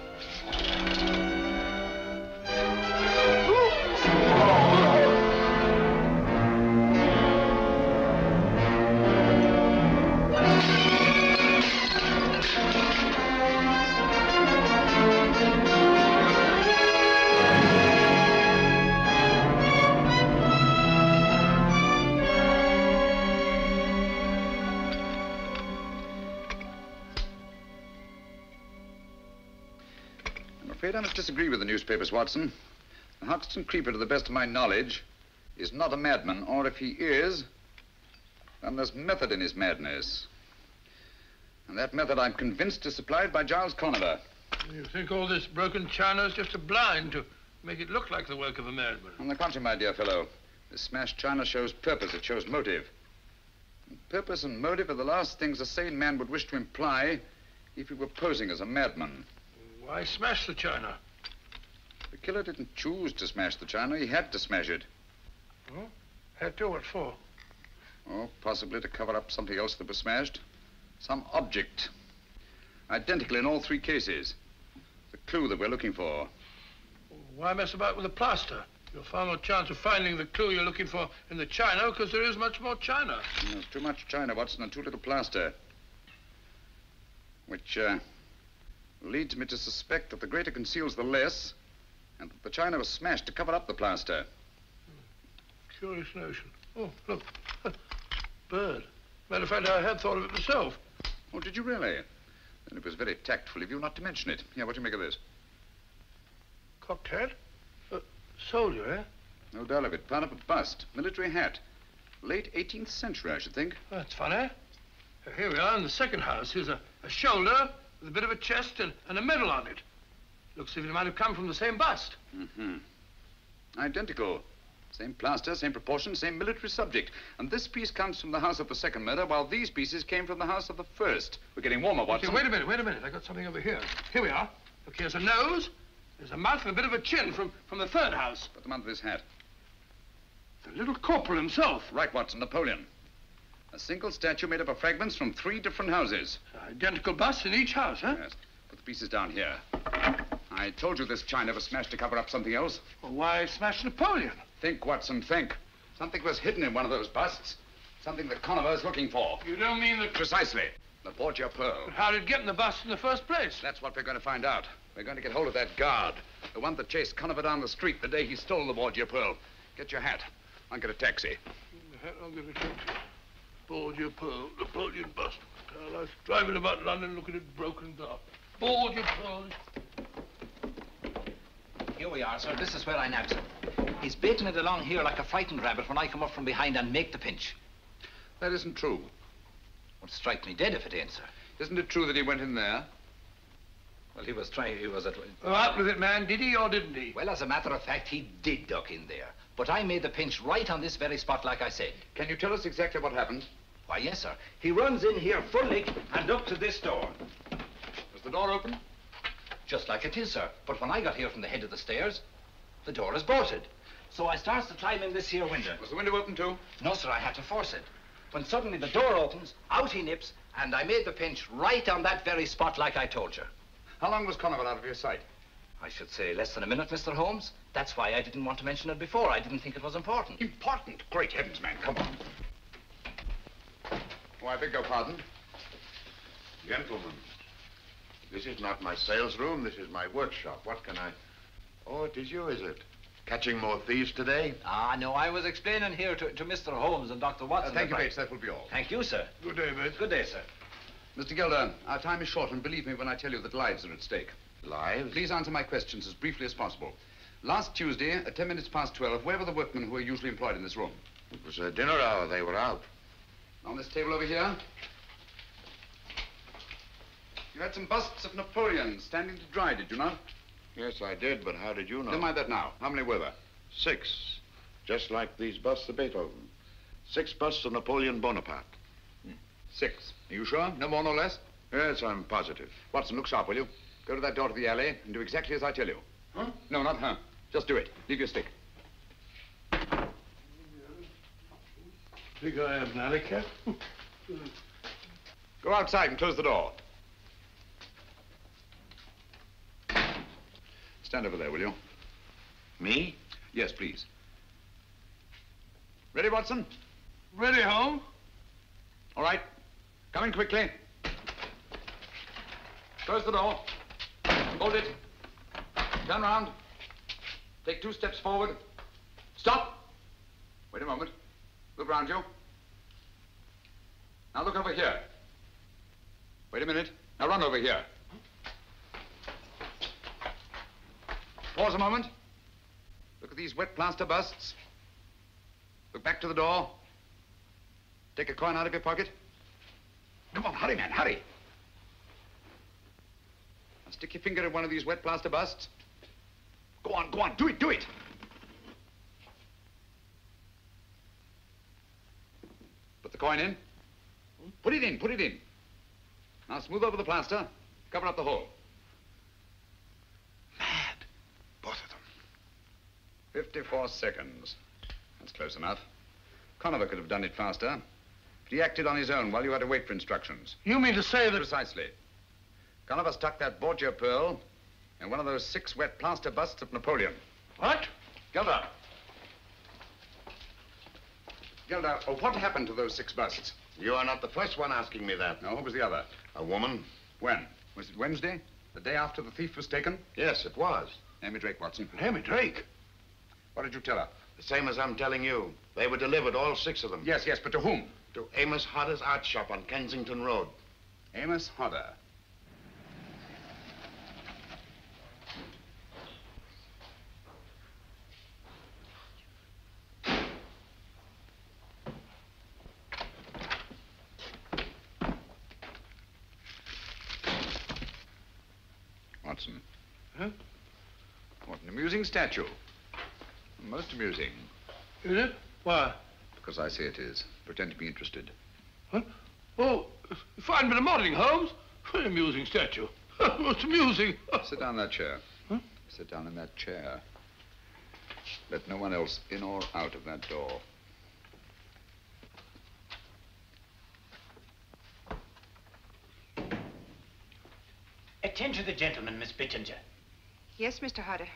[SPEAKER 8] Afraid I must disagree with the newspapers, Watson. The Hoxton Creeper, to the best of my knowledge, is not a madman, or if he is, then there's method in his madness. And that method, I'm convinced, is supplied by Giles Conover.
[SPEAKER 7] You think all this broken china is just a blind to make it look like the work of a madman?
[SPEAKER 8] On the contrary, my dear fellow, this smashed china shows purpose, it shows motive. And purpose and motive are the last things a sane man would wish to imply if he were posing as a madman.
[SPEAKER 7] Why smash the china?
[SPEAKER 8] The killer didn't choose to smash the china, he had to smash it.
[SPEAKER 7] Oh? Had to? What for?
[SPEAKER 8] Oh, possibly to cover up something else that was smashed. Some object. Identical in all three cases. The clue that we're looking for.
[SPEAKER 7] Why mess about with the plaster? You'll far more chance of finding the clue you're looking for in the china because there is much more china.
[SPEAKER 8] There's too much china, Watson, and too little plaster. Which, uh, leads me to suspect that the greater conceals the less, and that the china was smashed to cover up the plaster.
[SPEAKER 7] Curious notion. Oh, look. Bird. Matter of fact, I had thought of it myself.
[SPEAKER 8] Oh, did you really? Then it was very tactful of you not to mention it. Here, what do you make of this?
[SPEAKER 7] Cocked hat? Uh, soldier, eh?
[SPEAKER 8] No doubt of it. Part of a bust. Military hat. Late 18th century, I should think.
[SPEAKER 7] That's funny. Here we are in the second house. Here's a, a shoulder with a bit of a chest and, and a medal on it. Looks as if it might have come from the same bust.
[SPEAKER 8] Mm-hmm. Identical. Same plaster, same proportion, same military subject. And this piece comes from the house of the second murder, while these pieces came from the house of the first. We're getting warmer, Watson.
[SPEAKER 7] Wait a minute, wait a minute. I got something over here. Here we are. Look, here's a nose. There's a mouth and a bit of a chin from, from the third house.
[SPEAKER 8] Put them under this hat.
[SPEAKER 7] The little corporal himself.
[SPEAKER 8] Right, Watson. Napoleon. A single statue made up of fragments from three different houses.
[SPEAKER 7] Identical busts in each house, huh?
[SPEAKER 8] Yes. Put the pieces down here. I told you this China was smashed to cover up something else.
[SPEAKER 7] Well, why smash Napoleon?
[SPEAKER 8] Think, Watson, think. Something was hidden in one of those busts. Something that Conover is looking for.
[SPEAKER 7] You don't mean that...
[SPEAKER 8] Precisely. The Borgia Pearl.
[SPEAKER 7] But how did it get in the bust in the first place?
[SPEAKER 8] That's what we're going to find out. We're going to get hold of that guard. The one that chased Conover down the street the day he stole the Borgia Pearl. Get your hat. I'll get a taxi.
[SPEAKER 7] I'll get a taxi. Borgia Pearl, Napoleon bust. Well, I was driving about London looking at broken glass. Borgia Pearl.
[SPEAKER 11] Here we are, sir. This is where I nabbed him. He's baiting it along here like a frightened rabbit when I come up from behind and make the pinch.
[SPEAKER 8] That isn't true.
[SPEAKER 11] Would strike me dead if it ain't, sir.
[SPEAKER 8] Isn't it true that he went in there?
[SPEAKER 11] Well, he was trying, he was at...
[SPEAKER 7] Oh, out with it, man. Did he or didn't he?
[SPEAKER 11] Well, as a matter of fact, he did duck in there. But I made the pinch right on this very spot, like I said.
[SPEAKER 8] Can you tell us exactly what happened?
[SPEAKER 11] Why, yes, sir. He runs in here full lick and up to this door.
[SPEAKER 8] Was the door open?
[SPEAKER 11] Just like it is, sir. But when I got here from the head of the stairs, the door is bolted. So I starts to climb in this here window.
[SPEAKER 8] Was the window open too?
[SPEAKER 11] No, sir, I had to force it. When suddenly the door opens, out he nips, and I made the pinch right on that very spot like I told you.
[SPEAKER 8] How long was Conover out of your sight?
[SPEAKER 11] I should say less than a minute, Mr. Holmes. That's why I didn't want to mention it before. I didn't think it was important.
[SPEAKER 8] Important? Great heavens, man. Come on. Oh, I beg your pardon.
[SPEAKER 17] Gentlemen, this is not my sales room. This is my workshop. What can I... Oh, it is you, is it? Catching more thieves today?
[SPEAKER 11] Ah, no, I was explaining here to, to Mr. Holmes and Dr. Watson.
[SPEAKER 8] Uh, thank you, Bates. That will be all.
[SPEAKER 11] Thank you, sir.
[SPEAKER 7] Good day, Bates.
[SPEAKER 11] Good day, sir.
[SPEAKER 8] Mr. Gilder, our time is short, and believe me when I tell you that lives are at stake.
[SPEAKER 17] Lives?
[SPEAKER 8] Please answer my questions as briefly as possible. Last Tuesday, at 10 minutes past 12, where were the workmen who are usually employed in this room?
[SPEAKER 17] It was a dinner hour. They were out.
[SPEAKER 8] On this table over here? You had some busts of Napoleon standing to dry, did you not?
[SPEAKER 17] Yes, I did, but how did you know?
[SPEAKER 8] Never mind that now. How many were there?
[SPEAKER 17] Six. Just like these busts of Beethoven. Six busts of Napoleon Bonaparte. Hmm.
[SPEAKER 8] Six. Are you sure? No more, no less?
[SPEAKER 17] Yes, I'm positive.
[SPEAKER 8] Watson, look sharp, will you? Go to that door to the alley and do exactly as I tell you.
[SPEAKER 7] Huh?
[SPEAKER 8] No, not her. Just do it. Leave your stick.
[SPEAKER 7] Think I am an alley cat?
[SPEAKER 8] Go outside and close the door. Stand over there, will you?
[SPEAKER 17] Me?
[SPEAKER 8] Yes, please. Ready, Watson?
[SPEAKER 7] Ready, Holmes?
[SPEAKER 8] All right. Come in quickly. Close the door. Hold it. Turn round. Take two steps forward. Stop. Wait a moment. Look round you. Now look over here. Wait a minute. Now run over here. Pause a moment. Look at these wet plaster busts. Look back to the door. Take a coin out of your pocket. Come on, hurry, man, hurry. Now stick your finger in one of these wet plaster busts. Go on, go on, do it, do it. Put the coin in. Put it in, put it in. Now smooth over the plaster, cover up the hole. Mad, both of them. 54 seconds. That's close enough. Conover could have done it faster. But he acted on his own while you had to wait for instructions.
[SPEAKER 7] You mean to say that...
[SPEAKER 8] Precisely. Conover stuck that Borgia pearl in one of those six wet plaster busts of Napoleon.
[SPEAKER 7] What?
[SPEAKER 8] Gilder. Gilder, oh, uh, what happened to those six busts?
[SPEAKER 17] You are not the first one asking me that.
[SPEAKER 8] No, who was the other?
[SPEAKER 17] A woman?
[SPEAKER 8] When? Was it Wednesday? The day after the thief was taken?
[SPEAKER 17] Yes, it was.
[SPEAKER 8] Naomi Drake, Watson.
[SPEAKER 7] Naomi Drake?
[SPEAKER 8] What did you tell her?
[SPEAKER 17] The same as I'm telling you. They were delivered, all six of them.
[SPEAKER 8] Yes, yes, but to whom?
[SPEAKER 17] To Amos Hodder's art shop on Kensington Road.
[SPEAKER 8] Amos Hodder. Watson.
[SPEAKER 7] Huh?
[SPEAKER 8] What an amusing statue. Most amusing.
[SPEAKER 7] Is it? Why?
[SPEAKER 8] Because I say it is. Pretend to be interested.
[SPEAKER 7] What? Oh, fine bit of modeling, Holmes. What an amusing statue. Most amusing.
[SPEAKER 8] Sit down in that chair. Sit down in that chair. Let no one else in or out of that door.
[SPEAKER 18] Attend to the gentleman, Miss Bittinger.
[SPEAKER 4] Yes, Mr. Hodder.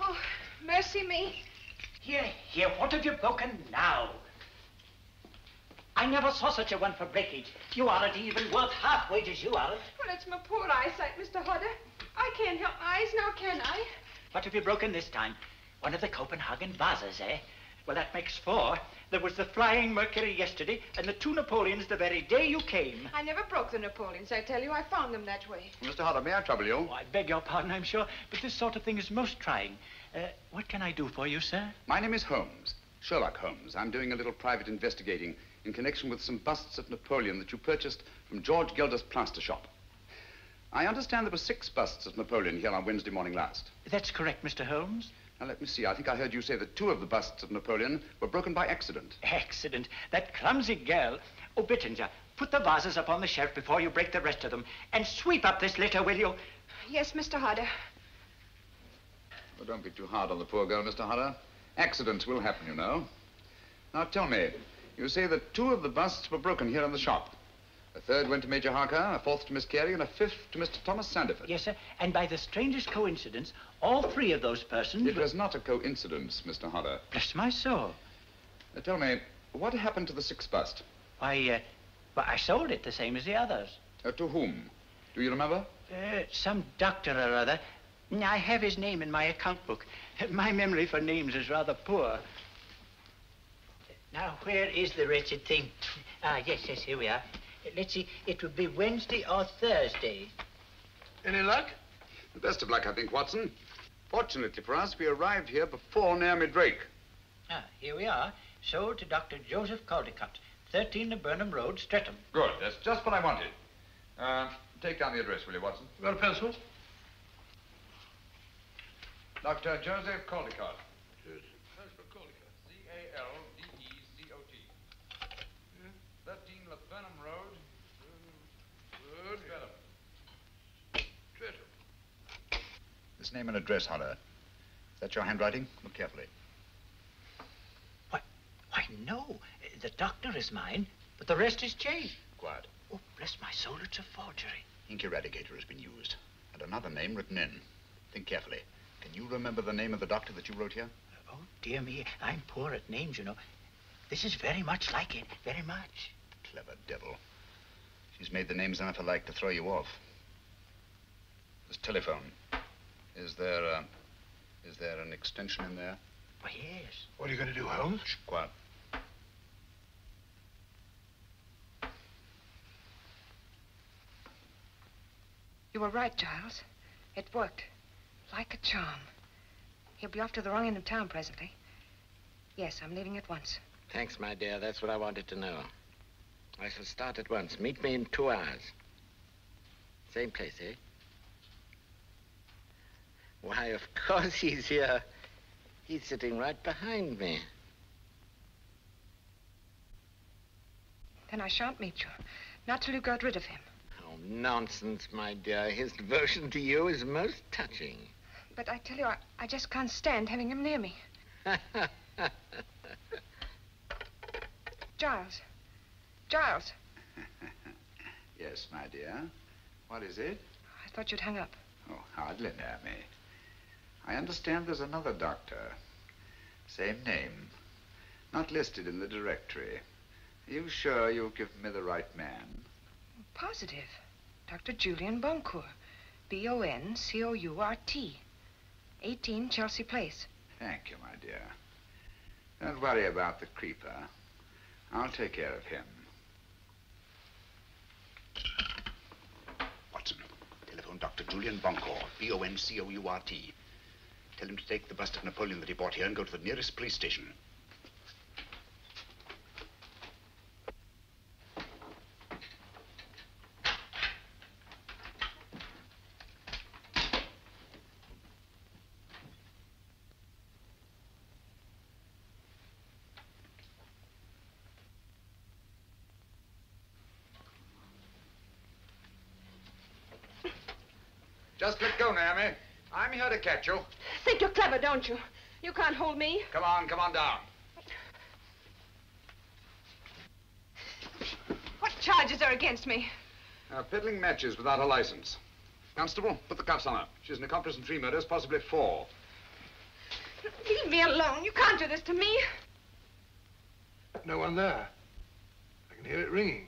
[SPEAKER 4] Oh, mercy me.
[SPEAKER 18] Here, here, what have you broken now? I never saw such a one for breakage. You aren't even worth half wages, you aren't.
[SPEAKER 4] Well, it's my poor eyesight, Mr. Hodder. I can't help my eyes now, can I?
[SPEAKER 18] What have you broken this time? One of the Copenhagen vases, eh? Well, that makes four. There was the Flying Mercury yesterday, and the two Napoleons the very day you came.
[SPEAKER 4] I never broke the Napoleons, I tell you. I found them that way.
[SPEAKER 8] Mr. Hodder, may I trouble you?
[SPEAKER 18] Oh, I beg your pardon, I'm sure, but this sort of thing is most trying. Uh, what can I do for you, sir?
[SPEAKER 8] My name is Holmes, Sherlock Holmes. I'm doing a little private investigating in connection with some busts of Napoleon that you purchased from George Gilder's plaster shop. I understand there were six busts of Napoleon here on Wednesday morning last.
[SPEAKER 18] That's correct, Mr. Holmes.
[SPEAKER 8] Now, let me see. I think I heard you say that two of the busts of Napoleon were broken by accident.
[SPEAKER 18] Accident. That clumsy girl. Oh, Bittinger, put the vases up on the shelf before you break the rest of them. And sweep up this litter, will you?
[SPEAKER 4] Yes, Mr. Hodder.
[SPEAKER 8] Well, don't be too hard on the poor girl, Mr. Hodder. Accidents will happen, you know. Now, tell me, you say that two of the busts were broken here in the shop. A third went to Major Harker, a fourth to Miss Carey, and a fifth to Mr. Thomas Sandiford.
[SPEAKER 18] Yes, sir. And by the strangest coincidence, all three of those persons...
[SPEAKER 8] It was not a coincidence, Mr. Hodder.
[SPEAKER 18] Bless my soul.
[SPEAKER 8] Now, tell me, what happened to the sixth bust?
[SPEAKER 18] Why, uh, well, I sold it the same as the others.
[SPEAKER 8] Uh, to whom? Do you remember?
[SPEAKER 18] Uh, some doctor or other. I have his name in my account book. My memory for names is rather poor. Now, where is the wretched thing? Ah, yes, yes, here we are. Let's see, it would be Wednesday or Thursday.
[SPEAKER 8] Any luck? The best of luck, I think, Watson. Fortunately for us, we arrived here before Naomi Drake.
[SPEAKER 18] Ah, here we are. Sold to Dr. Joseph Caldecott, 13 Laburnum Road, Streatham.
[SPEAKER 8] Good. That's just what I wanted. Uh, take down the address, will you, Watson?
[SPEAKER 7] You got a pencil?
[SPEAKER 8] Dr. Joseph Caldecott.
[SPEAKER 7] C-A-L-D-E-C-O-T.
[SPEAKER 8] 13 Laburnum Road.
[SPEAKER 7] Good. Streatham.
[SPEAKER 8] Name and address, Hodder. Is that your handwriting? Look carefully.
[SPEAKER 18] Why, no. The doctor is mine, but the rest is changed.
[SPEAKER 8] Quiet.
[SPEAKER 18] Oh, bless my soul, it's a forgery.
[SPEAKER 8] Ink eradicator has been used. And another name written in. Think carefully. Can you remember the name of the doctor that you wrote here?
[SPEAKER 18] Oh, dear me, I'm poor at names, you know. This is very much like it, very much.
[SPEAKER 8] Clever devil. She's made the names enough alike to throw you off. This telephone. Is there, uh, is there an extension in there?
[SPEAKER 18] Why, yes.
[SPEAKER 7] What are you going to do, Holmes?
[SPEAKER 8] Shh, quiet.
[SPEAKER 4] You were right, Giles. It worked. Like a charm. He'll be off to the wrong end of town presently. Yes, I'm leaving at once.
[SPEAKER 6] Thanks, my dear. That's what I wanted to know. I shall start at once. Meet me in two hours. Same place, eh? Why, of course he's here. He's sitting right behind me.
[SPEAKER 4] Then I shan't meet you. Not till you've got rid of him.
[SPEAKER 6] Oh, nonsense, my dear. His devotion to you is most touching.
[SPEAKER 4] But I tell you, I, I just can't stand having him near me. Giles. Giles,
[SPEAKER 8] Yes, my dear. What is it?
[SPEAKER 4] I thought you'd hung up.
[SPEAKER 8] Oh, hardly, Naomi. I understand there's another doctor. Same name. Not listed in the directory. Are you sure you'll give me the right man?
[SPEAKER 4] Positive. Dr. Julian Boncourt. B-O-N-C-O-U-R-T. 18 Chelsea Place.
[SPEAKER 8] Thank you, my dear. Don't worry about the creeper. I'll take care of him. Watson, telephone Dr. Julian Boncourt, B-O-N-C-O-U-R-T. Tell him to take the bust of Napoleon that he bought here and go to the nearest police station.
[SPEAKER 4] don't you? You can't hold me.
[SPEAKER 8] Come on, come on down.
[SPEAKER 4] What charges are against me?
[SPEAKER 8] Uh, peddling matches without a license. Constable, put the cuffs on her. She's an accomplice in three murders, possibly four.
[SPEAKER 4] Leave me alone. You can't do this to me.
[SPEAKER 7] No one there. I can hear it ringing.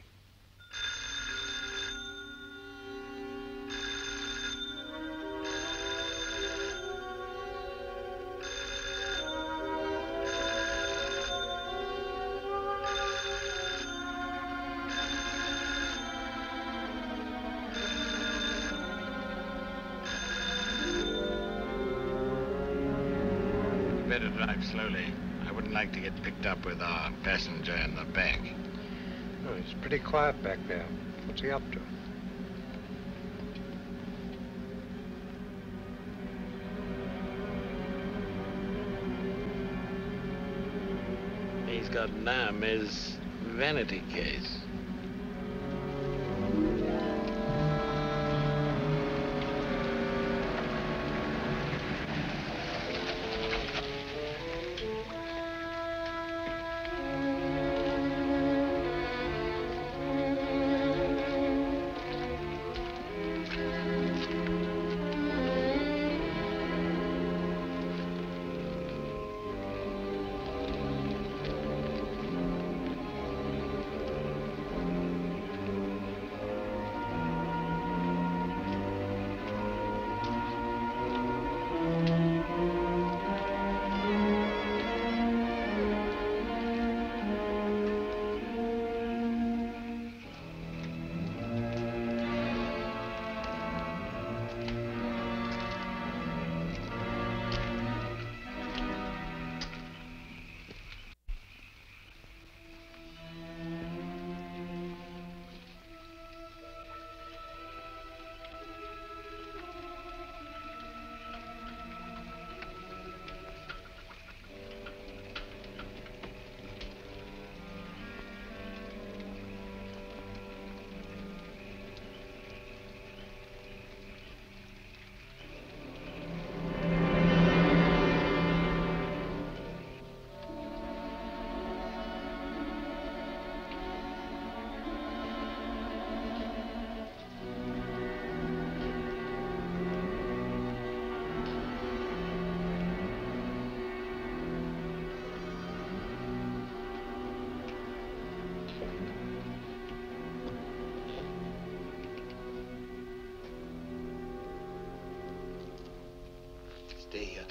[SPEAKER 6] I wouldn't like to get picked up with our passenger in the back.
[SPEAKER 3] Oh, it's pretty quiet back there. What's he up to?
[SPEAKER 6] He's got Naomi's vanity case.
[SPEAKER 17] Stay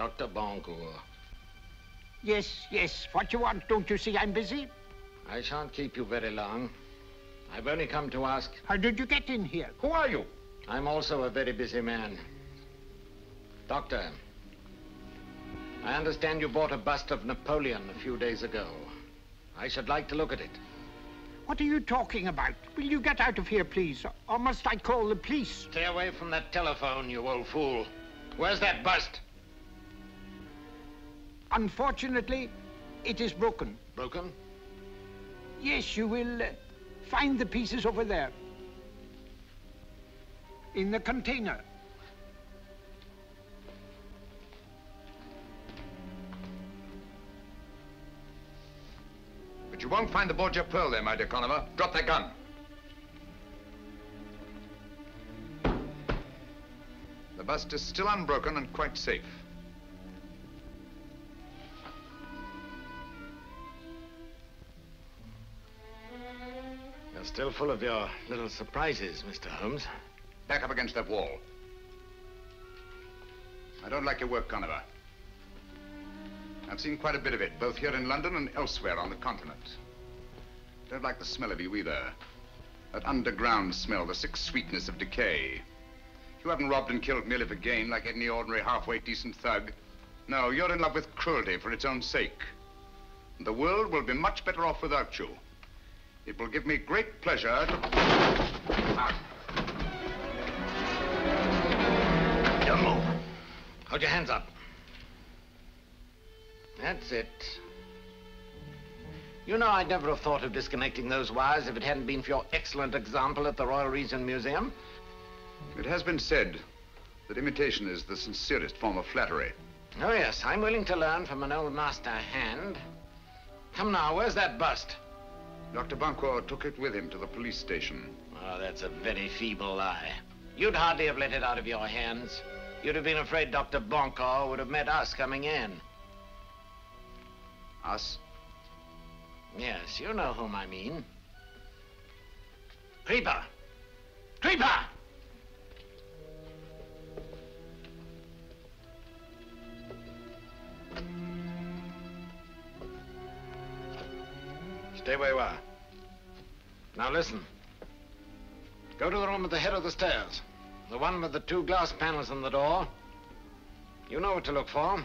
[SPEAKER 6] Dr. Boncourt.
[SPEAKER 3] Yes, yes. What you want? Don't you see I'm busy?
[SPEAKER 6] I shan't keep you very long. I've only come to ask.
[SPEAKER 3] How did you get in here? Who are you?
[SPEAKER 6] I'm also a very busy man. Doctor, I understand you bought a bust of Napoleon a few days ago. I should like to look at it.
[SPEAKER 3] What are you talking about? Will you get out of here, please? Or must I call the police?
[SPEAKER 6] Stay away from that telephone, you old fool. Where's that bust?
[SPEAKER 3] Unfortunately, it is broken.
[SPEAKER 6] Broken?
[SPEAKER 3] Yes, you will uh, find the pieces over there. In the container.
[SPEAKER 8] But you won't find the Borgia Pearl there, my dear Conover. Drop that gun. The bust is still unbroken and quite safe.
[SPEAKER 6] Still full of your little surprises, Mr. Holmes.
[SPEAKER 8] Back up against that wall. I don't like your work, Conover. I've seen quite a bit of it, both here in London and elsewhere on the continent. Don't like the smell of you either. That underground smell, the sick sweetness of decay. You haven't robbed and killed merely for gain like any ordinary halfway decent thug. No, you're in love with cruelty for its own sake. And the world will be much better off without you. It will give me great pleasure to... Ah.
[SPEAKER 6] Don't move. Hold your hands up. That's it. You know, I'd never have thought of disconnecting those wires if it hadn't been for your excellent example at the Royal Regent Museum.
[SPEAKER 8] It has been said that imitation is the sincerest form of flattery.
[SPEAKER 6] Oh, yes, I'm willing to learn from an old master hand. Come now, where's that bust?
[SPEAKER 8] Dr. Boncourt took it with him to the police station.
[SPEAKER 6] Oh, that's a very feeble lie. You'd hardly have let it out of your hands. You'd have been afraid Dr. Boncourt would have met us coming in.
[SPEAKER 8] Us?
[SPEAKER 6] Yes, you know whom I mean. Creeper! Creeper! Stay where you are. Now listen. Go to the room at the head of the stairs. The one with the two glass panels in the door. You know what to look for.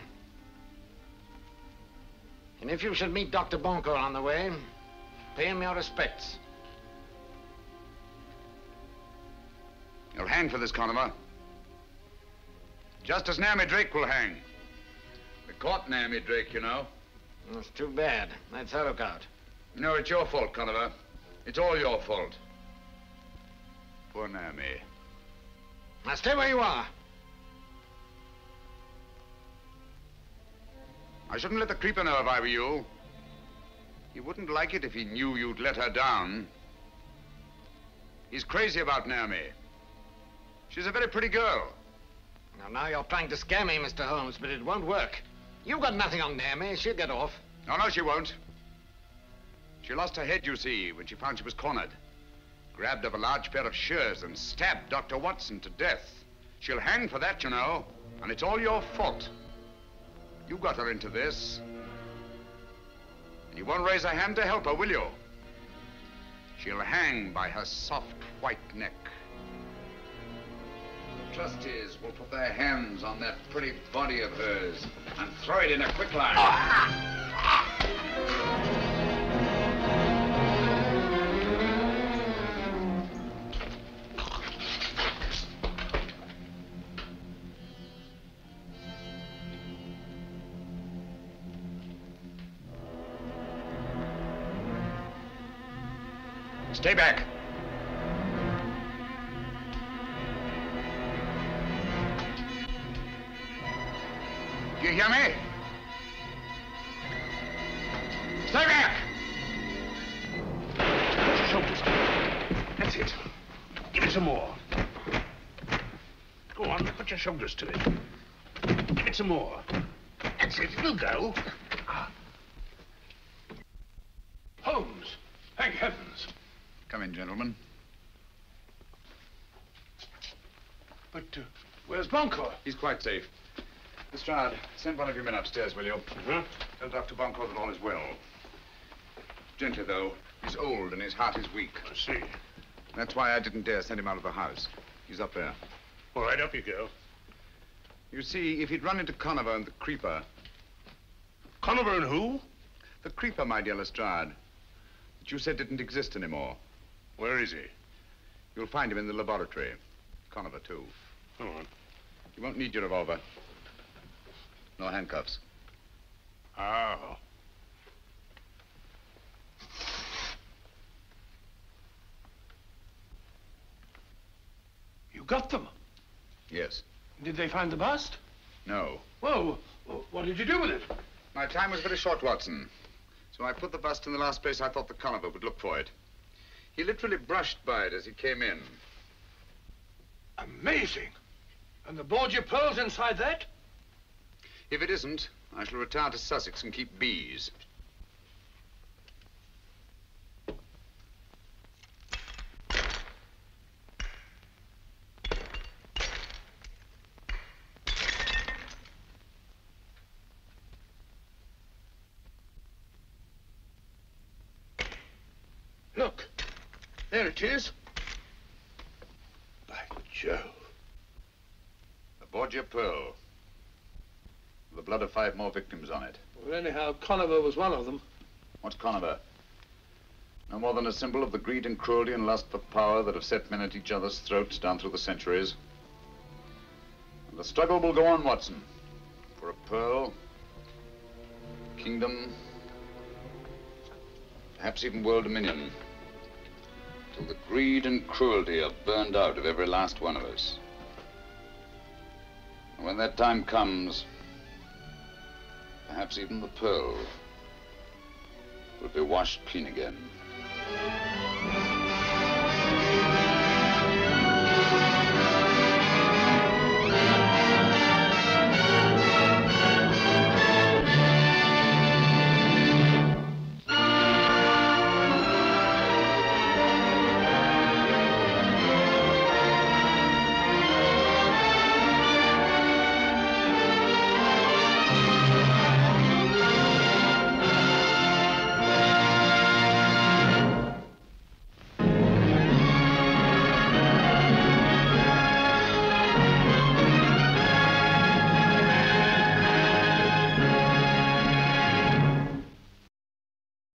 [SPEAKER 6] And if you should meet Dr. Boncourt on the way, pay him your respects.
[SPEAKER 8] You'll hang for this, Conover. Just as Naomi Drake will hang. We caught Naomi Drake, you know.
[SPEAKER 6] It's too bad. That's her lookout.
[SPEAKER 8] No, it's your fault, Conover. It's all your fault. Poor Naomi.
[SPEAKER 6] Now stay where you are.
[SPEAKER 8] I shouldn't let the creeper know if I were you. He wouldn't like it if he knew you'd let her down. He's crazy about Naomi. She's a very pretty girl.
[SPEAKER 6] Now, now you're trying to scare me, Mr. Holmes, but it won't work. You've got nothing on Naomi. She'll get off.
[SPEAKER 8] No, no, she won't. She lost her head, you see, when she found she was cornered. Grabbed up a large pair of shears and stabbed Dr. Watson to death. She'll hang for that, you know, and it's all your fault. You got her into this. And you won't raise a hand to help her, will you? She'll hang by her soft white neck. Trustees will put their hands on that pretty body of hers and throw it in a quicklime. Stay back. You hear me? Stay back!
[SPEAKER 10] Put your shoulders up. That's it. Give it some more. Go on, put your shoulders to it. Give it some more. That's it, it'll go. Ah. Holmes, thank heavens.
[SPEAKER 8] Come in, gentlemen.
[SPEAKER 10] But uh, where's Boncourt?
[SPEAKER 8] He's quite safe. Lestrade, send one of your men upstairs, will you?
[SPEAKER 10] Uh-huh.
[SPEAKER 8] Tell Dr. Boncourt that all is well. Gently, though. He's old and his heart is weak.
[SPEAKER 10] I see.
[SPEAKER 8] That's why I didn't dare send him out of the house. He's up there.
[SPEAKER 10] All right, up you go.
[SPEAKER 8] You see, if he'd run into Conover and the Creeper...
[SPEAKER 10] Conover and who?
[SPEAKER 8] The Creeper, my dear Lestrade. That you said didn't exist anymore.
[SPEAKER 10] Where is he?
[SPEAKER 8] You'll find him in the laboratory. Conover, too.
[SPEAKER 10] Go on.
[SPEAKER 8] You won't need your revolver. No handcuffs.
[SPEAKER 10] Oh. You got them?
[SPEAKER 8] Yes.
[SPEAKER 10] Did they find the bust?
[SPEAKER 8] No.
[SPEAKER 10] Well, what did you do with it?
[SPEAKER 8] My time was very short, Watson. So I put the bust in the last place I thought the Conover would look for it. He literally brushed by it as he came in.
[SPEAKER 10] Amazing. And the Borgia pearls inside that?
[SPEAKER 8] If it isn't, I shall retire to Sussex and keep bees.
[SPEAKER 10] Look, there it is. By Jove.
[SPEAKER 8] Borgia pearl. The blood of five more victims on it.
[SPEAKER 7] Well, anyhow, Conover was one of them.
[SPEAKER 8] What's Conover? No more than a symbol of the greed and cruelty and lust for power that have set men at each other's throats down through the centuries. And the struggle will go on, Watson. For a pearl, kingdom, perhaps even world dominion. Till the greed and cruelty are burned out of every last one of us. And when that time comes, perhaps even the pearl will be washed clean again.